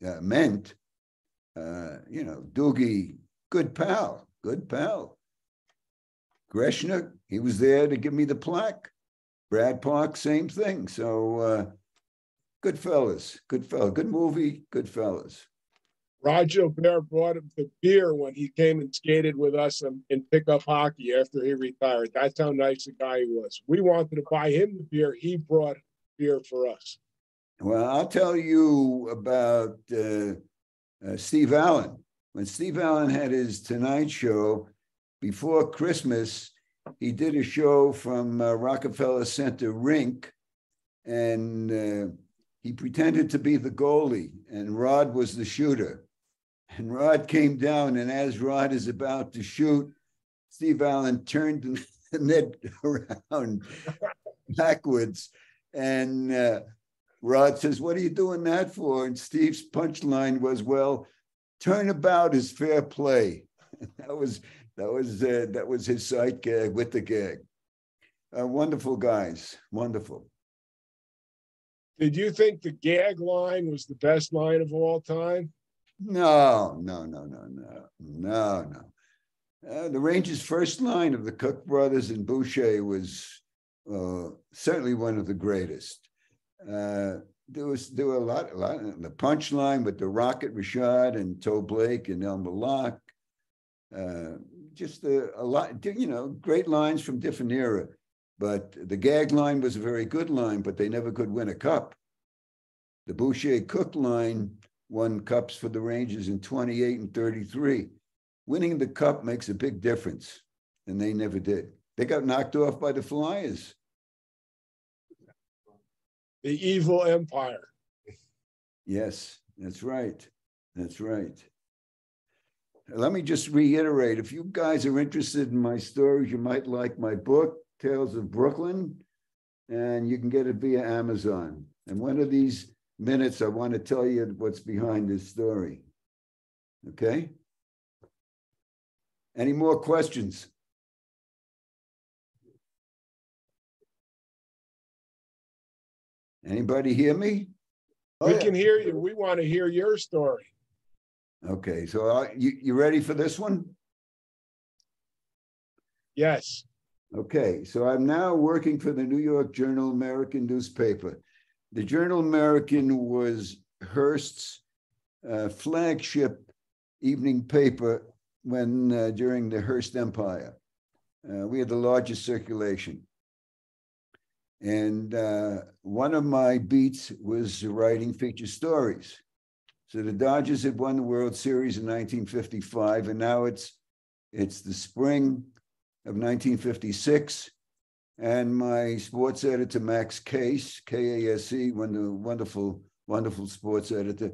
uh, meant, uh, you know, Doogie, good pal, good pal. Greschner, he was there to give me the plaque. Brad Park, same thing. So uh, good fellas, good fellas, good movie, good fellas. Roger Bear brought him the beer when he came and skated with us in, in pickup hockey after he retired. That's how nice a guy he was. We wanted to buy him the beer. He brought beer for us. Well, I'll tell you about uh, uh, Steve Allen. When Steve Allen had his Tonight Show, before Christmas, he did a show from uh, Rockefeller Center Rink, and uh, he pretended to be the goalie, and Rod was the shooter. And Rod came down, and as Rod is about to shoot, Steve Allen turned the net around backwards, and uh, Rod says, "What are you doing that for?" And Steve's punchline was, "Well, turnabout is fair play." that was that was uh, that was his sight gag with the gag. Uh, wonderful guys, wonderful. Did you think the gag line was the best line of all time? No, no, no, no, no, no, no. Uh, the Rangers' first line of the Cook brothers and Boucher was uh, certainly one of the greatest. Uh, there was there were a lot, a lot. The punchline with the Rocket Richard and Toe Blake and Elmer Lach. Uh, just a, a lot, you know, great lines from different era. But the gag line was a very good line, but they never could win a cup. The Boucher Cook line won cups for the Rangers in 28 and 33. Winning the cup makes a big difference, and they never did. They got knocked off by the Flyers. The evil empire. Yes, that's right. That's right let me just reiterate if you guys are interested in my stories, you might like my book, Tales of Brooklyn, and you can get it via Amazon. And one of these minutes, I want to tell you what's behind this story. Okay? Any more questions? Anybody hear me? We oh, can hear you. We want to hear your story. Okay, so uh, you, you ready for this one? Yes. Okay, so I'm now working for the New York Journal American newspaper. The Journal American was Hearst's uh, flagship evening paper when uh, during the Hearst Empire. Uh, we had the largest circulation. And uh, one of my beats was writing feature stories. So the Dodgers had won the World Series in 1955, and now it's it's the spring of 1956. And my sports editor, Max Kase, K-A-S-E, one the wonderful, wonderful sports editor,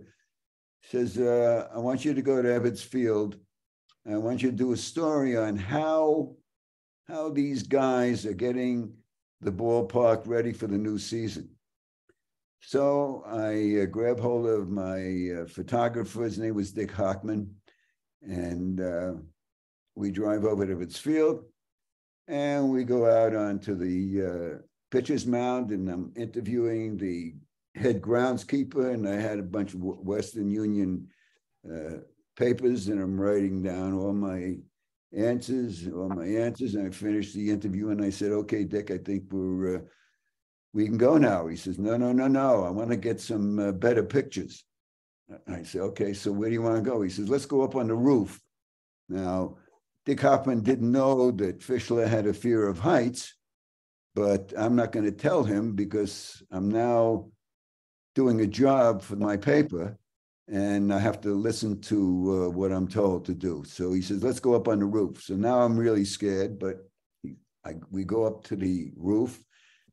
says, uh, I want you to go to Ebbets Field. I want you to do a story on how how these guys are getting the ballpark ready for the new season. So I uh, grab hold of my uh, photographer. His name was Dick Hockman. And uh, we drive over to Ebbets Field and we go out onto the uh, pitcher's mound and I'm interviewing the head groundskeeper. And I had a bunch of Western Union uh, papers and I'm writing down all my answers, all my answers. And I finished the interview and I said, okay, Dick, I think we're, uh, we can go now. He says, no, no, no, no. I want to get some uh, better pictures. I say, okay, so where do you want to go? He says, let's go up on the roof. Now, Dick Hoffman didn't know that Fischler had a fear of heights, but I'm not going to tell him because I'm now doing a job for my paper and I have to listen to uh, what I'm told to do. So he says, let's go up on the roof. So now I'm really scared, but I, we go up to the roof.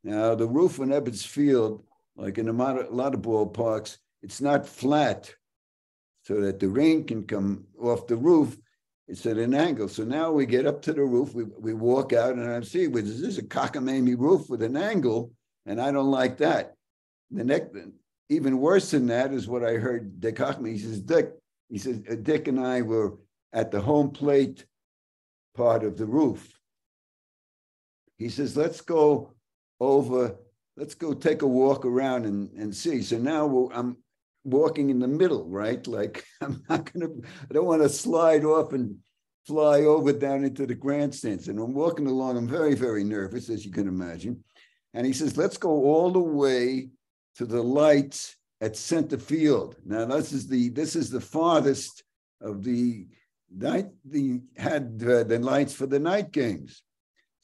Now, the roof in Ebbets Field, like in a lot of ballparks, it's not flat so that the rain can come off the roof. It's at an angle. So now we get up to the roof, we, we walk out, and I see, well, this is a cockamamie roof with an angle, and I don't like that. The next, even worse than that is what I heard Dick Hockman. He says, Dick, he says, uh, Dick and I were at the home plate part of the roof. He says, let's go over, let's go take a walk around and, and see. So now I'm walking in the middle, right? Like I'm not gonna, I don't want to slide off and fly over down into the grandstands. And I'm walking along, I'm very, very nervous, as you can imagine. And he says, let's go all the way to the lights at center field. Now this is the this is the farthest of the night the had uh, the lights for the night games.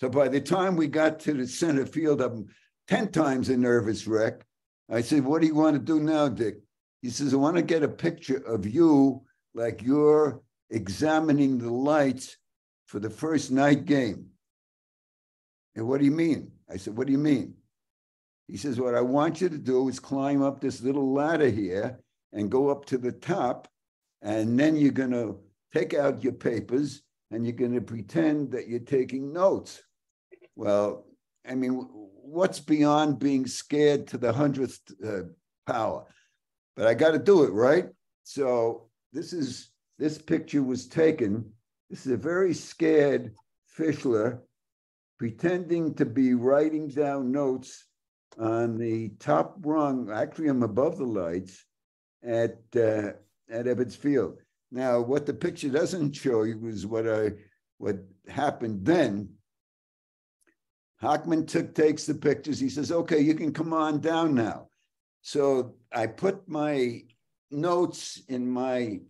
So by the time we got to the center field, I'm ten times a nervous wreck. I said, "What do you want to do now, Dick?" He says, "I want to get a picture of you like you're examining the lights for the first night game." And what do you mean? I said, "What do you mean?" He says, What I want you to do is climb up this little ladder here and go up to the top. And then you're going to take out your papers and you're going to pretend that you're taking notes. Well, I mean, what's beyond being scared to the hundredth uh, power? But I got to do it, right? So this is this picture was taken. This is a very scared Fischler pretending to be writing down notes on the top rung. Actually, I'm above the lights at uh, at Ebbets Field. Now, what the picture doesn't show you is what I what happened then. Hockman took takes the pictures. He says, "Okay, you can come on down now." So I put my notes in my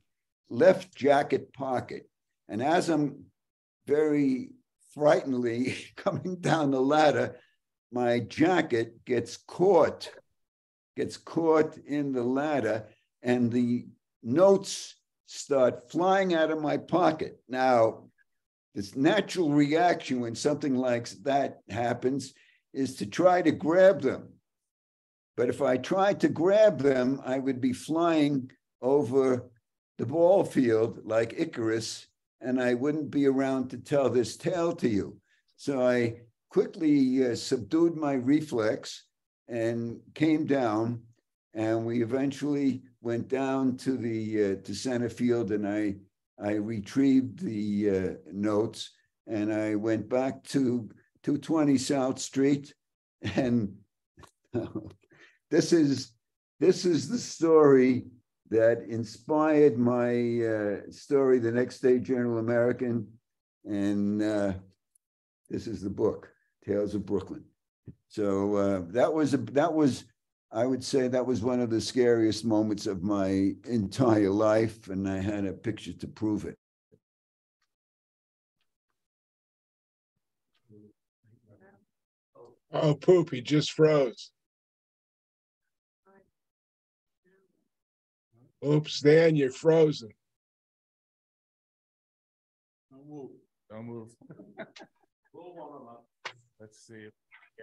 left jacket pocket, and as I'm very frighteningly coming down the ladder, my jacket gets caught, gets caught in the ladder, and the notes start flying out of my pocket. Now, this natural reaction when something like that happens is to try to grab them. But if I tried to grab them, I would be flying over the ball field like Icarus, and I wouldn't be around to tell this tale to you. So I quickly uh, subdued my reflex and came down and we eventually went down to the uh, to center field and i i retrieved the uh, notes and i went back to 220 south street and this is this is the story that inspired my uh, story the next day journal american and uh, this is the book Tales of Brooklyn. So uh, that was a, that was I would say that was one of the scariest moments of my entire life, and I had a picture to prove it. Oh, poop! He just froze. Oops, Dan, you're frozen. Don't move. Don't move. Let's see. If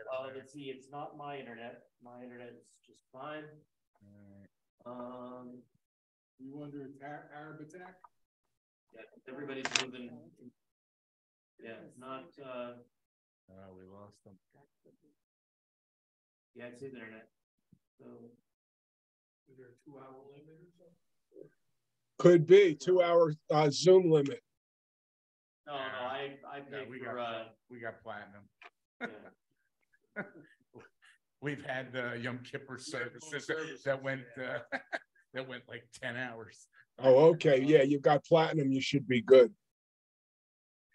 uh, let's see. It's not my internet. My internet is just fine. Um, you wonder Arab attack? Yeah, everybody's moving. Yeah, It's not. Uh, uh, we lost. them. Yeah, it's his internet. So. Is there a two hour limit or something? Could be two hour uh, Zoom limit. No, no, I, I Yeah, paid we for, got, uh, we got platinum. yeah. We've had uh, Yom Kippur services that went, uh, that went like ten hours. Oh, okay. Yeah, you've got platinum. You should be good.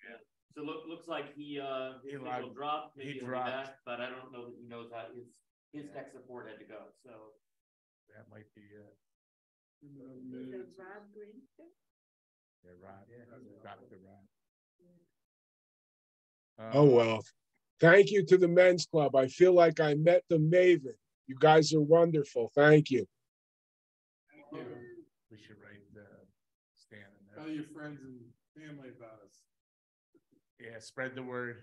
Yeah. So look, looks like he, uh, He thing logged- will drop, he maybe he'll dropped. back, but I don't know that he knows how his, his tech support had to go, so. That might be, uh, Is it Rob Greenstein? yeah, Rod, Dr. Rod. Oh, well. Thank you to the men's club. I feel like I met the maven. You guys are wonderful. Thank you. Yeah. We should write, uh, Stan in Tell your friends and family about us. Yeah, spread the word.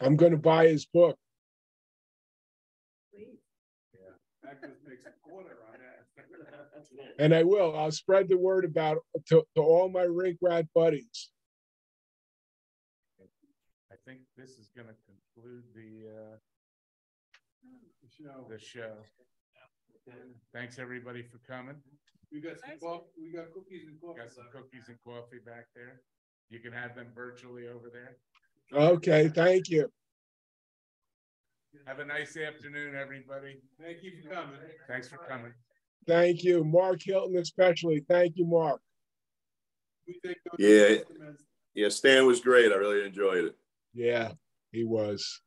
I'm going to buy his book. Please. That just makes a quarter on that. And I will. I'll spread the word about to, to all my rink rat buddies. I think this is gonna conclude the, uh, The show. the show. Thanks, everybody, for coming. We got some, coff- we got cookies and coffee. Got some cookies and coffee back there. You can have them virtually over there. Okay, thank you. Have a nice afternoon, everybody. Thank you for coming. Thanks for coming. Thank you. Mark Hilton especially. Thank you, Mark. We take those Yeah. Yeah, Stan was great. I really enjoyed it. Yeah, he was.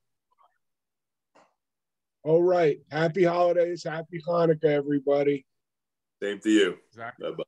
All right. Happy holidays. Happy Hanukkah, everybody. Same to you. Exactly. Bye bye.